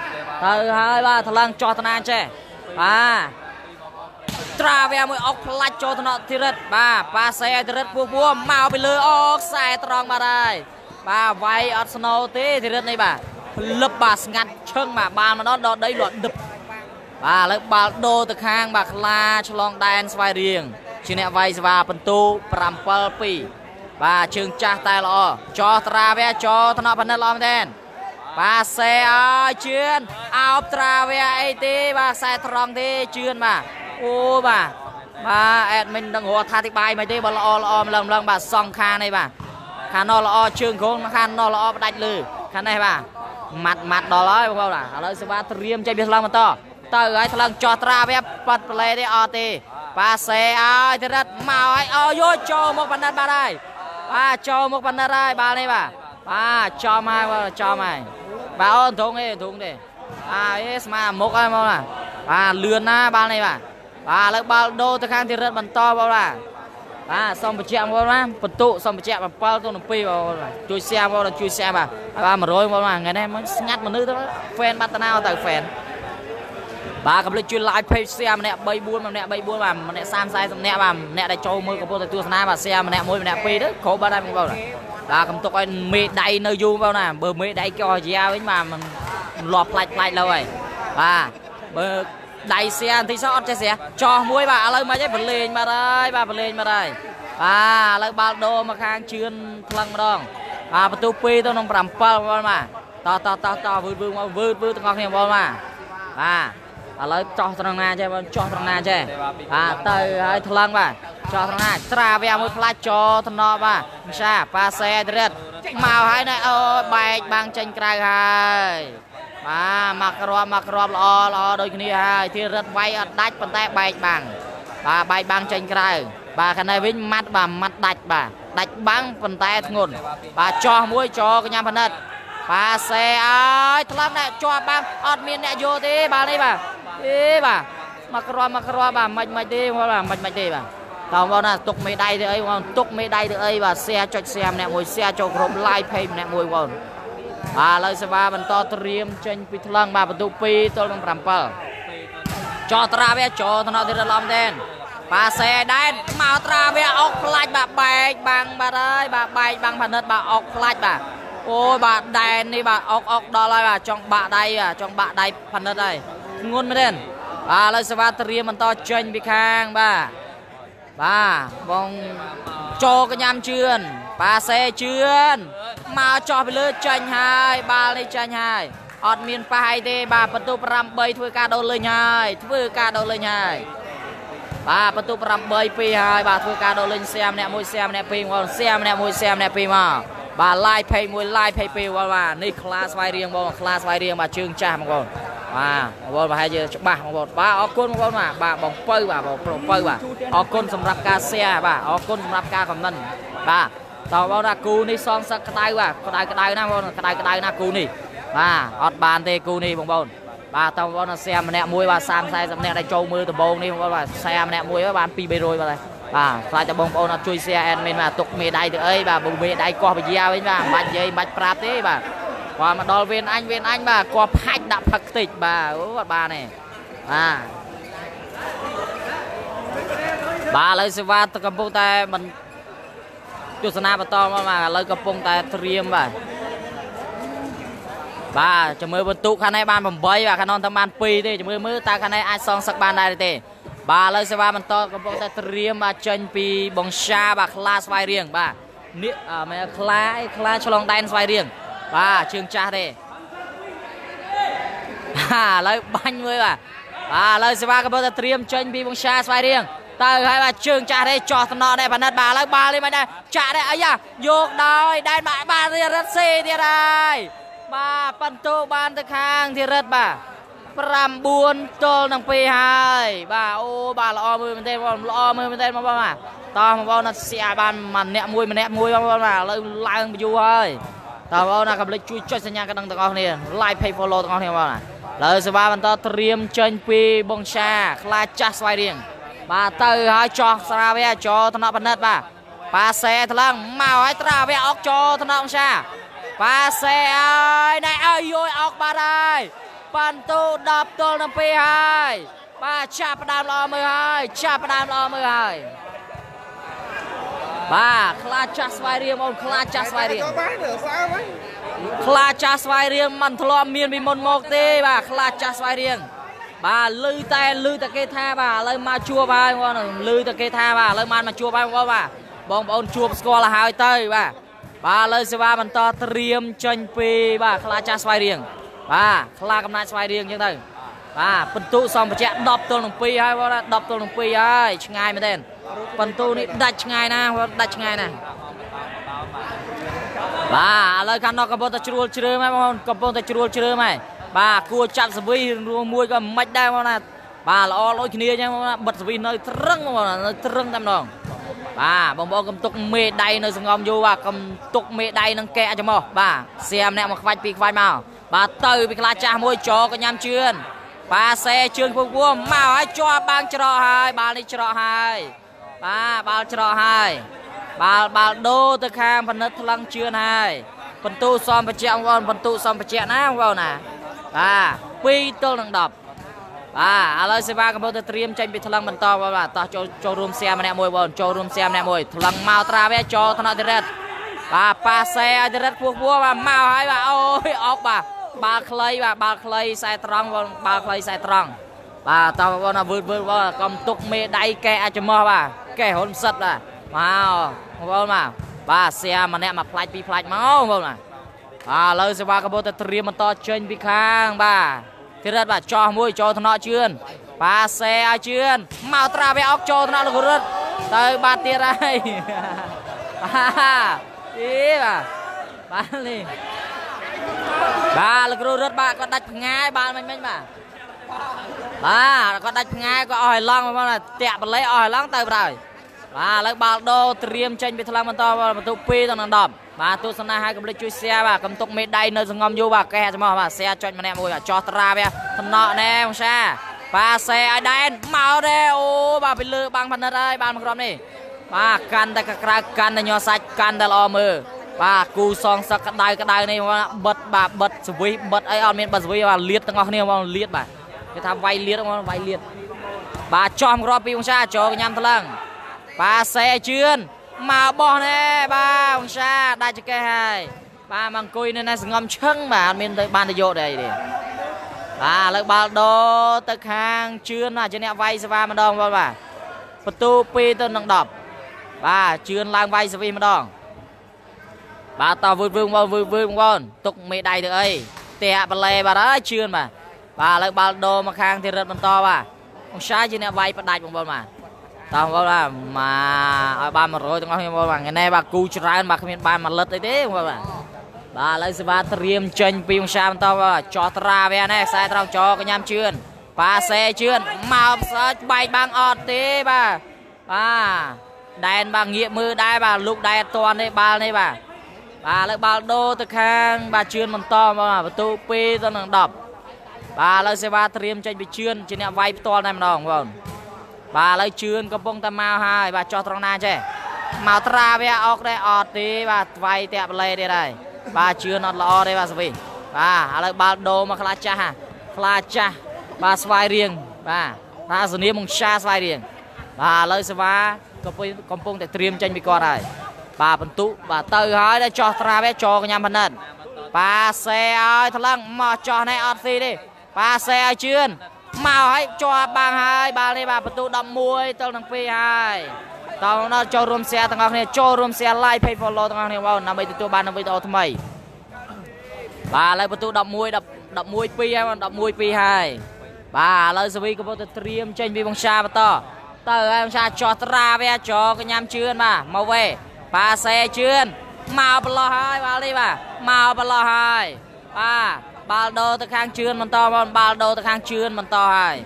Speaker 1: ទៅហើយបាទថ្លឹងចោះតាណាចេះបាទត្រាវាមួយអុកផ្លាច់ចូលថ្នាក់ធីរិតបាទប៉ាសេធីរិតពោះពោះមកពីលើអកខ្សែត្រង់បាទហើយបាទវាយអត់ស្នូទេធីរិតនេះបាទភ្លឹបបាទស្ងាត់ឈឹងបាទបានមកដល់ដល់ដីលត់ដឹបបាទឥឡូវបាល់ដូរទៅខាងបាទខ្លាឆ្លងដែនស្វាយរៀង ជាអ្នកវាយស្វាបន្ទូ7-2បាទជើងចាស់តែល្អចោះត្រាវាចោថ្នាក់ផលិតល្អមែនទេបាទសេអើយជឿនអោបត្រាវាអីទេបាទខ្សែត្រង់ទេជឿនបាទអូបាទបាទអេដមីនដឹងរកថាអធិប្បាយមិនទេបើល្អល្អម្លឹងម្លឹងបាទសងខាងនេះបាទខាងណោល្អជើងក្រុងខាងណោល្អផ្ដាច់លើខាងនេះបាទម៉ាត់ម៉ាត់ដល់ហើយបងប្អូនបាទឥឡូវសេវាត្រៀមចេញពីថ្លឹងបន្តទៅហើយថ្លឹងចោះត្រាវាប៉ាត់ប្លេទេអត់ទេ ប៉ាសេឲ្យទៅរត់មកឲ្យអោយោចូលមកបណ្ឌិតបាទហើយបាទចូលមកបណ្ឌិតហើយបាល់នេះបាទបាទចំហើយបាទចំហើយបាទអូនធុងទេធុងទេបាទអេស្មាមុខហើយបងណាបាទលឿនណាបាល់នេះបាទបាទឥឡូវបាល់ដូរទៅខាងទីរិតបន្តបងណាបាទសំបញ្ជាក់បងណាបន្ទុសំបញ្ជាក់7ទៅ7បងជួយ share បងជួយ share បាទបាទ100បងណាថ្ងៃនេះមិនស្ងាត់មនុស្សទៅហ្វេនបាត់តាណាទៅហ្វេន បាទកុំភ្លេចជួយ like page share ម្នាក់3 4ម្នាក់3 4បាទម្នាក់30 40ម្នាក់បាទម្នាក់ដែលចូលមើលកំពុងតែទស្សនាបាទ share ម្នាក់1ម្នាក់2ទៅគ្រប់បាត់ហើយបងប្អូនបាទកុំទុកឲ្យមេដៃនៅយូរបងណាបើមេដៃកោះជាវិញបាទមិនលាប់ផ្លាច់ផ្លាច់លើហើយបាទបើដៃ share បន្តិចសោះអត់ចេះ share ចោះមួយបាទឥឡូវមិនអីបលេងបាទហើយបាទបលេងបាទហើយបាទឥឡូវបាល់ដូរមកខាងជឿនថ្លឹងម្ដងបាទបន្ទូ2ទៅក្នុង7បងប្អូនបាទតតតតវឺតវឺមកវឺតវឺទាំងអស់គ្នាបងប្អូនបាទបាទ ឥឡូវចោះត្រង់ណាចេះបងចោះត្រង់ណាចេះបាទទៅហើយថ្លឹងបាទចោះត្រង់ណាត្រាវាមួយផ្លាច់ចោថ្នប់បាទមសាប៉ាសេអរិតមកហើយណែអូបែកបាំងចេញក្រៅហើយបាទមកគ្រាប់មកគ្រាប់ល្អល្អដូចគ្នាហើយទីរិតវាយអត់ដាច់ប៉ុន្តែបែកបាំងបាទបែកបាំងចេញក្រៅបាទខាងនេះវិញម៉ាត់បាទម៉ាត់ដាច់បាទដាច់បាំងប៉ុន្តែធ្ងន់បាទចោះមួយចោកញ្ញាផនិតប៉ាសេអើយថ្លឹងណែជាប់បាំងអត់មានអ្នកយកទេបាទនេះបាទ អេបាទមកគ្រាប់មកគ្រាប់បាទមិនមិនទេបាទមិនមិនទេបាទតើបងណាទុកមេដៃទៅអីបងទុកមេដៃទៅអីបាទ share ចុច share ម្នាក់មួយ share ចូលក្រុម live page ម្នាក់មួយបងបាទឥឡូវសេវាបន្តត្រៀមចេញពីថ្លឹងបាទបន្ទុក2ទល់នឹង7ចោត្រាវាចោថ្នាក់ទីរត់ឡំដែនប៉ាសេដែនមកត្រាវាអុកផ្លាច់បាទបែកបាំងបាទហើយបាទបែកបាំងផនិតបាទអុកផ្លាច់បាទអូយបាទដែននេះបាទអុកអុកដល់ហើយបាទចង់បាក់ដៃបាទចង់បាក់ដៃផនិតហើយ ធ្ងន់មែនទេបាទឥឡូវសេវាត្រៀមបន្តចេញពីខាងបាទបាទបងចោកញ្ញាំជឿនប៉ាសេជឿនមកចោះពីលើចាញ់ហើយបាល់នេះចាញ់ហើយអត់មានប៉ះអីទេ បាទបន្ទុ8ធ្វើការដូរលេងហើយធ្វើការដូរលេងហើយបាទបន្ទុ8 2ហើយបាទធ្វើការដូរលេងសៀមម្នាក់មួយសៀមម្នាក់ពីរមកសៀមម្នាក់មួយសៀមម្នាក់ពីរមកបាទ live page មួយ live page ពីរបងបាទនេះខ្លាស្វាយរៀងបងខ្លាស្វាយរៀងបាទជើងចាស់បងប្អូន បាទបងប្អូនប្រហែលជាច្បាស់បងប្អូនបាទអរគុណបងប្អូនបាទបាទបងពៅបាទបងប្រុសពៅបាទអរគុណសម្រាប់ការ share បាទអរគុណសម្រាប់ការ comment បាទតើបងថាគូនេះសងសឹកក្តៅបាទក្តៅក្តៅណាបងក្តៅក្តៅណាគូនេះបាទអត់បានទេគូនេះបងប្អូនបាទតើបងប្អូនសែម្នាក់មួយបាទ30 40នាក់ដែលចូលមើលដំបូងនេះបងប្អូនបាទសែម្នាក់មួយបាន2 300បាទបាទខ្លាចតែបងប្អូនអត់ជួយ share admin បាទទុកមេដៃទៅអីបាទបើមេដៃកោះវិជាវិញបាទមិនបាច់និយាយមិនបាច់ប្រាប់ទេបាទ គាត់មកដល់វេនអញវេនអញបាទគាត់ផាច់ដាក់ផឹកតិចបាទអូអត់បានទេបាទបាទឥឡូវសេវាកំពុងតែមិនទស្សនាបន្តមកបាទឥឡូវកំពុងតែត្រៀមបាទបាទចាំមើលបន្ទុកខាងនេះបាន8បាទខាងនោះតែបាន2ទេចាំមើលមើលតើខាងនេះអាចសងសឹកបានដែរទេបាទឥឡូវសេវាបន្តកំពុងតែត្រៀមបាទចេញពីបងសាបាទខ្លាស្វាយរៀងបាទនេះមែនខ្លាអីខ្លាឆ្លងដែនស្វាយរៀង បាទជើងចាស់ទេបាទឥឡូវបាញ់មួយបាទបាទឥឡូវសេវាកំពុងតែត្រៀមចេញពីបងសាស្វាយរៀងទៅហើយបាទជើងចាស់ទេចោះតំណនេះប៉និតបាទឥឡូវបាល់នេះមិនដែរចាក់ទេអាយ៉ាយកដោយដែនបាទបាទរត់សេទៀតហើយបាទបន្ទូបានទៅខាងធីរិតបាទ9ទល់នឹង2ហើយបាទអូបាទល្អមើលមែនទេបងល្អមើលមែនទេបងប្អូនបាទតោះបងប្អូនអត់ស្អាបានម្នាក់មួយម្នាក់មួយបងប្អូនបាទឥឡូវឡើងយូរហើយ តើបងប្អូនណាកុំភ្លេចជួយចុចសញ្ញាកណ្ដឹងទាំងអស់គ្នា like page follow ទាំងអស់គ្នាបងប្អូនឡើយសេវាបន្តត្រៀមចេញពីបងសាខ្លាចាស់ស្វាយរៀងបាទទៅហើយចោះស្រាវៈចោថ្នាក់បណ្ឌិតបាទប៉ាសេថ្លឹងមកហើយត្រាវៈអុកចោថ្នាក់បងសាប៉ាសេអើយណែអើយយយអុកបាត់ហើយប៉ាន់ទូ10ទល់នឹង2ហើយបាទចាប់ផ្ដើមល្អមើលហើយចាប់ផ្ដើមល្អមើលហើយ បាទខ្លាចាស់ស្វាយរៀងបងខ្លាចាស់ស្វាយរៀង
Speaker 3: បានសើហើយ
Speaker 1: ខ្លាចាស់ស្វាយរៀងមិនធ្លាប់មានពីមុនមកទេ បាទខ្លាចាស់ស្វាយរៀងបាទលឺតែលឺតែគេថាបាទឥឡូវមកជួបហើយបងលឺតែគេថាបាទឥឡូវបានមកជួបហើយបងបាទបងប្អូនជួបស្គាល់ហើយទៅបាទបាទឥឡូវសេវាបន្តត្រៀមចេញពីបាទខ្លាចាស់ស្វាយរៀងបាទខ្លាកំណាចស្វាយរៀងអញ្ចឹងទៅបាទបន្ទុសំបច្ចៈ10ទល់នឹង2ហើយបង10ទល់នឹង2ហើយឆ្ងាយមែនទេ បន្ទូនេះដាច់ឆ្ងាយណាស់ដាច់ឆ្ងាយណាស់បាទឥឡូវខាងនោះកំពុងតែជ្រួលជ្រើមហើយបងកំពុងតែជ្រួលជ្រើមហើយបាទគួរចាប់សវីរួមមួយក៏មិនដែរបងណាបាទល្អដូចគ្នាអញ្ចឹងបងណាបិទសវីនៅត្រឹងបងណានៅត្រឹងតែម្ដងបាទបងប្អូនកុំទុកមេដៃនៅសងំយូរបាទកុំទុកមេដៃនឹងកែអាចមកបាទសៀមអ្នកមកខ្វាច់ពីខ្វាច់មកបាទទៅពីខ្លាចាស់មួយចកញ្ញាំជឿនប៉ាសេជើងពុកពួរមកហើយជាប់បាំងច្រកហើយបាល់នេះច្រកហើយ បាទបាល់ច្រកហើយបាល់បាល់ដូរទៅខាងផលិតថ្លឹងជឿនហើយបន្ទូសំបច្ចៈបងបន្ទូសំបច្ចៈណាបងណាបាទ2ទល់នឹង10បាទឥឡូវសេវាកំពុងតែត្រៀមចេញពីថ្លឹងបន្តបាទតោះចូលចូលរួមសៀម្នាក់មួយបងចូលរួមសៀម្នាក់មួយថ្លឹងមកត្រាវាចូលថ្នាក់ទីរិតបាទប៉ាសេឲ្យទីរិតពោះពោះបាទមកហើយបាទអូយអុកបាទបាល់ខ្លីបាទបាល់ខ្លីខ្សែត្រង់បងបាល់ខ្លីខ្សែត្រង់ បាទតោះបងណាវឺតវឺតបងកុំទុកមេដៃកែអាចមោះបាទកែហ៊ុនផ្សិតបាទមកបងប្អូនបាទបាទសៀម្នាក់មកផ្លាច់ពីរផ្លាច់មកបងប្អូនបាទបាទឥឡូវសេវាកបោទៅត្រៀមបន្តចេញពីខាងបាទធីរិតបាទចោះមួយចូលថ្នាក់ជឿនបាទសេឲ្យជឿនមកត្រាវេអុកចូលថ្នាក់លោករិតទៅបាទទៀតហើយបាទអីបាទបាទនេះបាទលោកគ្រូរត់បាទគាត់ដាច់ផ្ងាយបាទមិញមិញបាទ បាទគាត់ដាច់ផ្ងាយគាត់អស់ឲ្យឡងបងប្អូនតាក់បលេអស់ឲ្យឡងទៅប្រហើយបាទឥឡូវបាល់ដូត្រៀមចេញពីថ្លឹងបន្តបន្ទុក2ទៅនឹង10បាទទស្សនាឲ្យកុំភ្លេចជួយ share បាទកំទុកមេដៃនៅសងំយូបាទកេះចំោះបាទ share ចុចម្នាក់មួយបាទចោះត្រាវាថ្នាក់ណែបងសាបាទសេឲ្យដែនមកទេអូបាទពីលើបាំងផនិតហើយបានមកក្រុមនេះបាទកាន់តែក្រៅកាន់តែញ័រសាច់កាន់តែល្អមើលបាទគូសងសឹកក្តៅក្តៅនេះបិទបាទបិទសវិសបិទអីអត់មានបិទសវិសបាទលៀតទាំងអស់គ្នាមកលៀតបាទ គេថាវាយលៀតមកវាយលៀតបាទចំគ្រាប់ពីវង្សាចូលញ៉ាំថ្លឹងបាទសេឲ្យជឿនមកបោះណែបាទវង្សាដាច់ចកេះហើយបាទមកអង្គុយនៅណែសងំឈឹងបាទអត់មានទៅបានទៅយកដែរទេបាទឥឡូវបាល់ដោទៅខាងជឿនបាទជាអ្នកវាយសេវាម្ដងបងបាទបន្ទូ2ទៅនឹង10បាទជឿនឡើងវាយសេវីម្ដងបាទតវឺវឺបងវឺវឺបងទុកមេដៃទៅអីតែបលែបាទហើយជឿនបាទ បាទឥឡូវបាល់ដោមកខាងទីរឹតបន្តបាទអង្សាជាអ្នកវាយផ្ដាច់បងប្អូនបាទតោះបងប្អូនបាទមកឲ្យបាន100ទាំងអស់គ្នាបងប្អូនបាទថ្ងៃនេះបាទគូច្រើនបាទគ្មានបានមួយលិតអីទេបងប្អូនបាទបាទឥឡូវសេវាត្រៀមចេញពីអង្សាបន្តបាទចោះត្រាវានេះខ្សែត្រង់ចោកញ្ញាំជឿនបាទសេជឿនមកផ្សាច់បែកបាំងអត់ទេបាទបាទដែនបាទងាកមើលដែរបាទលុកដែរអត់ទាន់ទេបាល់នេះបាទបាទឥឡូវបាល់ដូរទៅខាងបាទជឿនបន្តបាទបន្ទូ2ទៅនឹង10 បាទឥឡូវសេវាត្រៀមចេញពីជឿនជាអ្នកវាយផ្ទាល់តែម្ដងបងបាទឥឡូវជឿនកំពុងតែមកហើយបាទចោះត្រង់ណាចេះមកត្រាវាអុកដែរអត់ទេបាទវាយតាក់បលេទៀតហើយបាទជឿនអត់ល្អទេបាទសវីបាទឥឡូវបាល់ដូរមកខ្លាចាស់ខ្លាចាស់បាទស្វាយរៀងបាទបាទសនីមងឆាស្វាយរៀងបាទឥឡូវសេវាកំពុងកំពុងតែត្រៀមចេញពីគាត់ហើយបាទបន្ទុបាទទៅហើយដល់ចោះត្រាវាចោកញ្ញាំផនិតបាទសេឲ្យថ្លឹងមកចោះនេះអត់ស៊ីទេ ប៉ាសេឲ្យជឿនមកឲ្យជាប់បាំងហើយបាល់នេះបាទបន្ទូ11ទល់នឹង2ហើយតោះដល់ចូលរួម share ទាំងអស់គ្នាចូលរួម share like page follow ទាំងអស់គ្នាបងដើម្បីទទួលបានវីដេអូថ្មីបាទឥឡូវបន្ទូ11 11 2ហើយ11 2ហើយបាទឥឡូវសវីកំពុងតែត្រៀមចេញពីវង្សាបន្តទៅហើយវង្សាចោះត្រាវាចោកញ្ញាំជឿនបាទមកវេបាទសេជឿនមកប្រឡោះហើយបាល់នេះបាទមកប្រឡោះហើយបាទ បាល់ដូរទៅខាងជឿនបន្តបងបាល់ដូរទៅខាងជឿនបន្តហើយ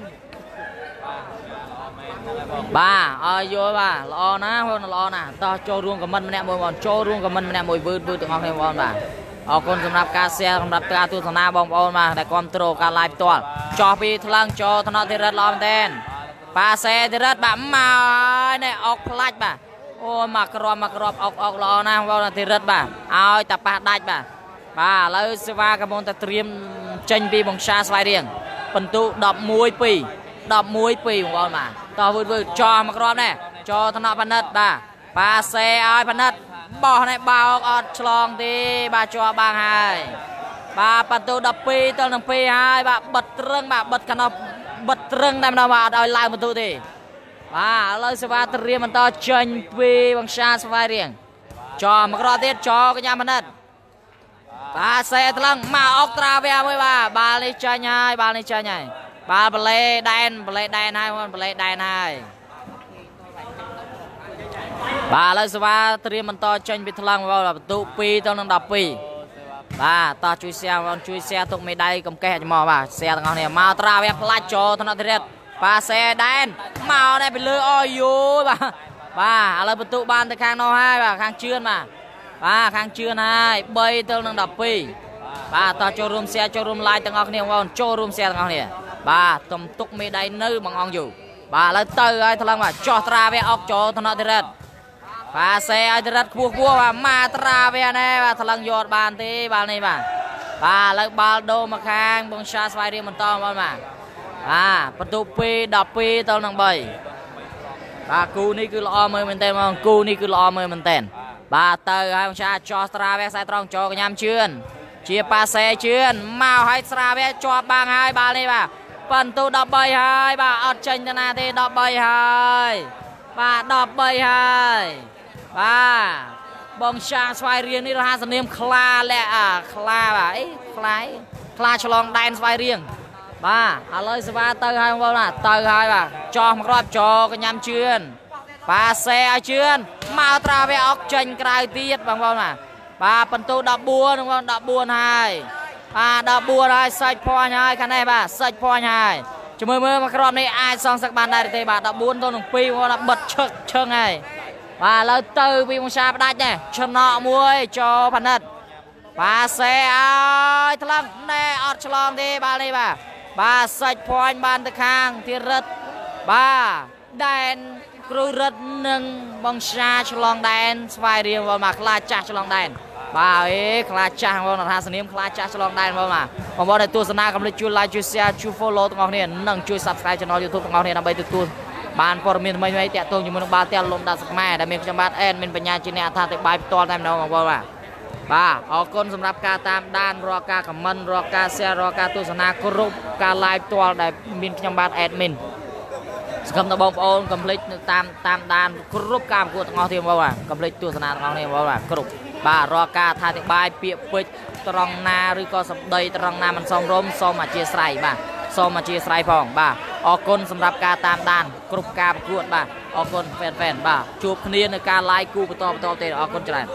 Speaker 1: បាទអើយយល់បាទល្អណាស់បងល្អណាស់តោះចូលរួមខមមិនម្នាក់មួយបងចូលរួមខមមិនម្នាក់មួយវឺតវឺតទាំងអស់គ្នាបងបាទអរគុណសម្រាប់ការ share សម្រាប់ការទស្សនាបងប្អូនបាទដែលគ្រប់គ្រងការ live ផ្ទាល់ចោះពីថ្លឹងចូលថ្នាក់ធីរិតល្អមែនតើប៉ាសេធីរិតបាទមកនេះអុកផ្លាច់បាទអូមកក្របមកក្របអុកអុកល្អណាស់បងធីរិតបាទឲ្យតាប៉ះដាច់បាទ បាទឥឡូវសេវាកំពុងតែត្រៀមចេញពីបង្សាស្វាយរៀងបន្ទុ11 2 11 2បងប្អូនបាទតោះវឺតវឺតចោះមកគ្រាប់នេះចោថ្នាក់ប៉និតបាទប៉ាសេឲ្យប៉និតបោះនេះបោកអត់ឆ្លងទេបាទជាប់បាំងហើយបាទបន្ទុ12ទល់នឹង2ហើយបាទបិទត្រឹងបាទបិទកណោះបិទត្រឹងតែម្ដងបាទអត់ឲ្យឡើងបន្ទុទេបាទឥឡូវសេវាត្រៀមបន្តចេញពីបង្សាស្វាយរៀងចោមកគ្រាប់ទៀតចោកញ្ញាប៉និត បាទសេថ្លឹងមកអុកត្រាវាមួយបាទបាល់នេះចាញ់ហើយបាល់នេះចាញ់ហើយបាល់បលេដែនបលេដែនហើយបងបលេដែនហើយបាទឥឡូវសវ៉ាត្រៀមបន្តចេញពីថ្លឹងបងបន្ទុ2ទៅនឹង12បាទតោះជួយ share បងជួយ share ទុកមេដៃកំកេះច្មោះបាទ share ទាំងអស់គ្នាមកត្រាវាផ្លាច់ចូលថ្នាក់ធិរិតបាទ share ដែនមកនេះពីលើអយូបាទបាទឥឡូវបន្ទុបានទៅខាងនោះហើយបាទខាងជឿនបាទ បាទខាងជឿនហើយ3ទល់នឹង12បាទតោះចូលរួម share ចូលរួម like ទាំងអស់គ្នាបងប្អូនចូលរួម share ទាំងអស់គ្នាបាទទំទុកមេដៃនៅបងអង្គយូបាទឥឡូវទៅហើយថ្លឹងបាទចោះត្រាវាអុកចូលថ្នាក់ធិរិតបាទសេឲ្យធិរិតខ្ពស់ខ្ពស់បាទមកត្រាវាណែបាទថ្លឹងយកបានទេបាល់នេះបាទបាទឥឡូវបាល់ដូរមកខាងបងឆាស្វាយរៀងបន្តបងបាទបាទបន្ទុក2 12ទល់នឹង3បាទគូនេះគឺល្អមើលមែនតើបងគូនេះគឺល្អមើលមែនតើ បាទទៅហើយបងឆាចោះស្រាវែខ្សែត្រង់ចូលកញ្ញាំជឿនជាប៉ាសេជឿនមកឲ្យស្រាវែជាប់បាំងហើយបាល់នេះបាទប៉ិនទូ13ហើយបាទអត់ចេញទៅណាទេ13ហើយបាទ13ហើយបាទបងចាស្វាយរៀងនេះរហ័សនាមខ្លាលាក់អាខ្លាបាទអីខ្លាអីខ្លាឆ្លងដែនស្វាយរៀងបាទឥឡូវសេវាទៅហើយបងប្អូនណាទៅហើយបាទចោះមកគ្រាប់ចោកញ្ញាំជឿន បាទសេឲ្យជឿនមកត្រាវេអុកចេញក្រៅទៀតបងប្អូនណាបាទបន្ទូ14បងប្អូន14ហើយបាទ14ហើយសាច់ភ័ញហើយខាងនេះបាទសាច់ភ័ញហើយជាមួយមើលមកគ្រាប់នេះអាចសងសឹកបានដែរទេបាទ14ទៅនឹង2បងប្អូនណាបិទឈឹកឈឹងហើយបាទឥឡូវទៅពីមង្សាផ្ដាច់នេះឆណក់មួយចោផានិតបាទសេឲ្យថ្លឹងណែអត់ឆ្លងទេបាល់នេះបាទបាទសាច់ភ័ញបានទៅខាងធីរិតបាទដែន គ្រូរិទ្ធនិងបងសាឆ្លងដែនស្វាយរៀងបងមកខ្លាចាស់ឆ្លងដែនបាទអេខ្លាចាស់បងថាសនាមខ្លាចាស់ឆ្លងដែនបងមកបងប្អូនដែលទស្សនាកុំភ្លេចជួយ like ជួយ share ជួយ follow ទាំងអស់គ្នានិងជួយ subscribe channel YouTube ទាំងអស់គ្នាដើម្បីទទួលបានព័ត៌មានថ្មីៗតាក់ទងជាមួយនឹងបាល់ទះលំដាប់សខ្មែរដែលមានខ្ញុំបាទអេនមានបញ្ញាជាអ្នកអត្ថាធិប្បាយផ្ទាល់តែម្ដងបងប្អូនបាទបាទអរគុណសម្រាប់ការតាមដានរាល់ការ comment រាល់ការ share រាល់ការទស្សនាគ្រប់ការ live ផ្ទាល់ដែលមានខ្ញុំបាទ admin សង្ឃឹមថាបងប្អូនកុំភ្លេចនៅតាមតាមដានគ្រប់ការប្រកួតទាំងអស់ទៀតបងប្អូនកុំភ្លេចទស្សនាទាំងអស់គ្នាបងប្អូនបាទគ្រប់បាទរាល់ការថាតិបាយពាក្យពេចន៍ត្រង់ណាឬក៏សម្ដីត្រង់ណាមិនសមរម្យសូមអធិស្ឋានបាទសូមអធិស្ឋានផងបាទអរគុណសម្រាប់ការតាមដានគ្រប់ការប្រកួតបាទអរគុណហ្វេនហ្វេនបាទជួបគ្នានៅការ live គូបន្តបន្តទៀតអរគុណច្រើន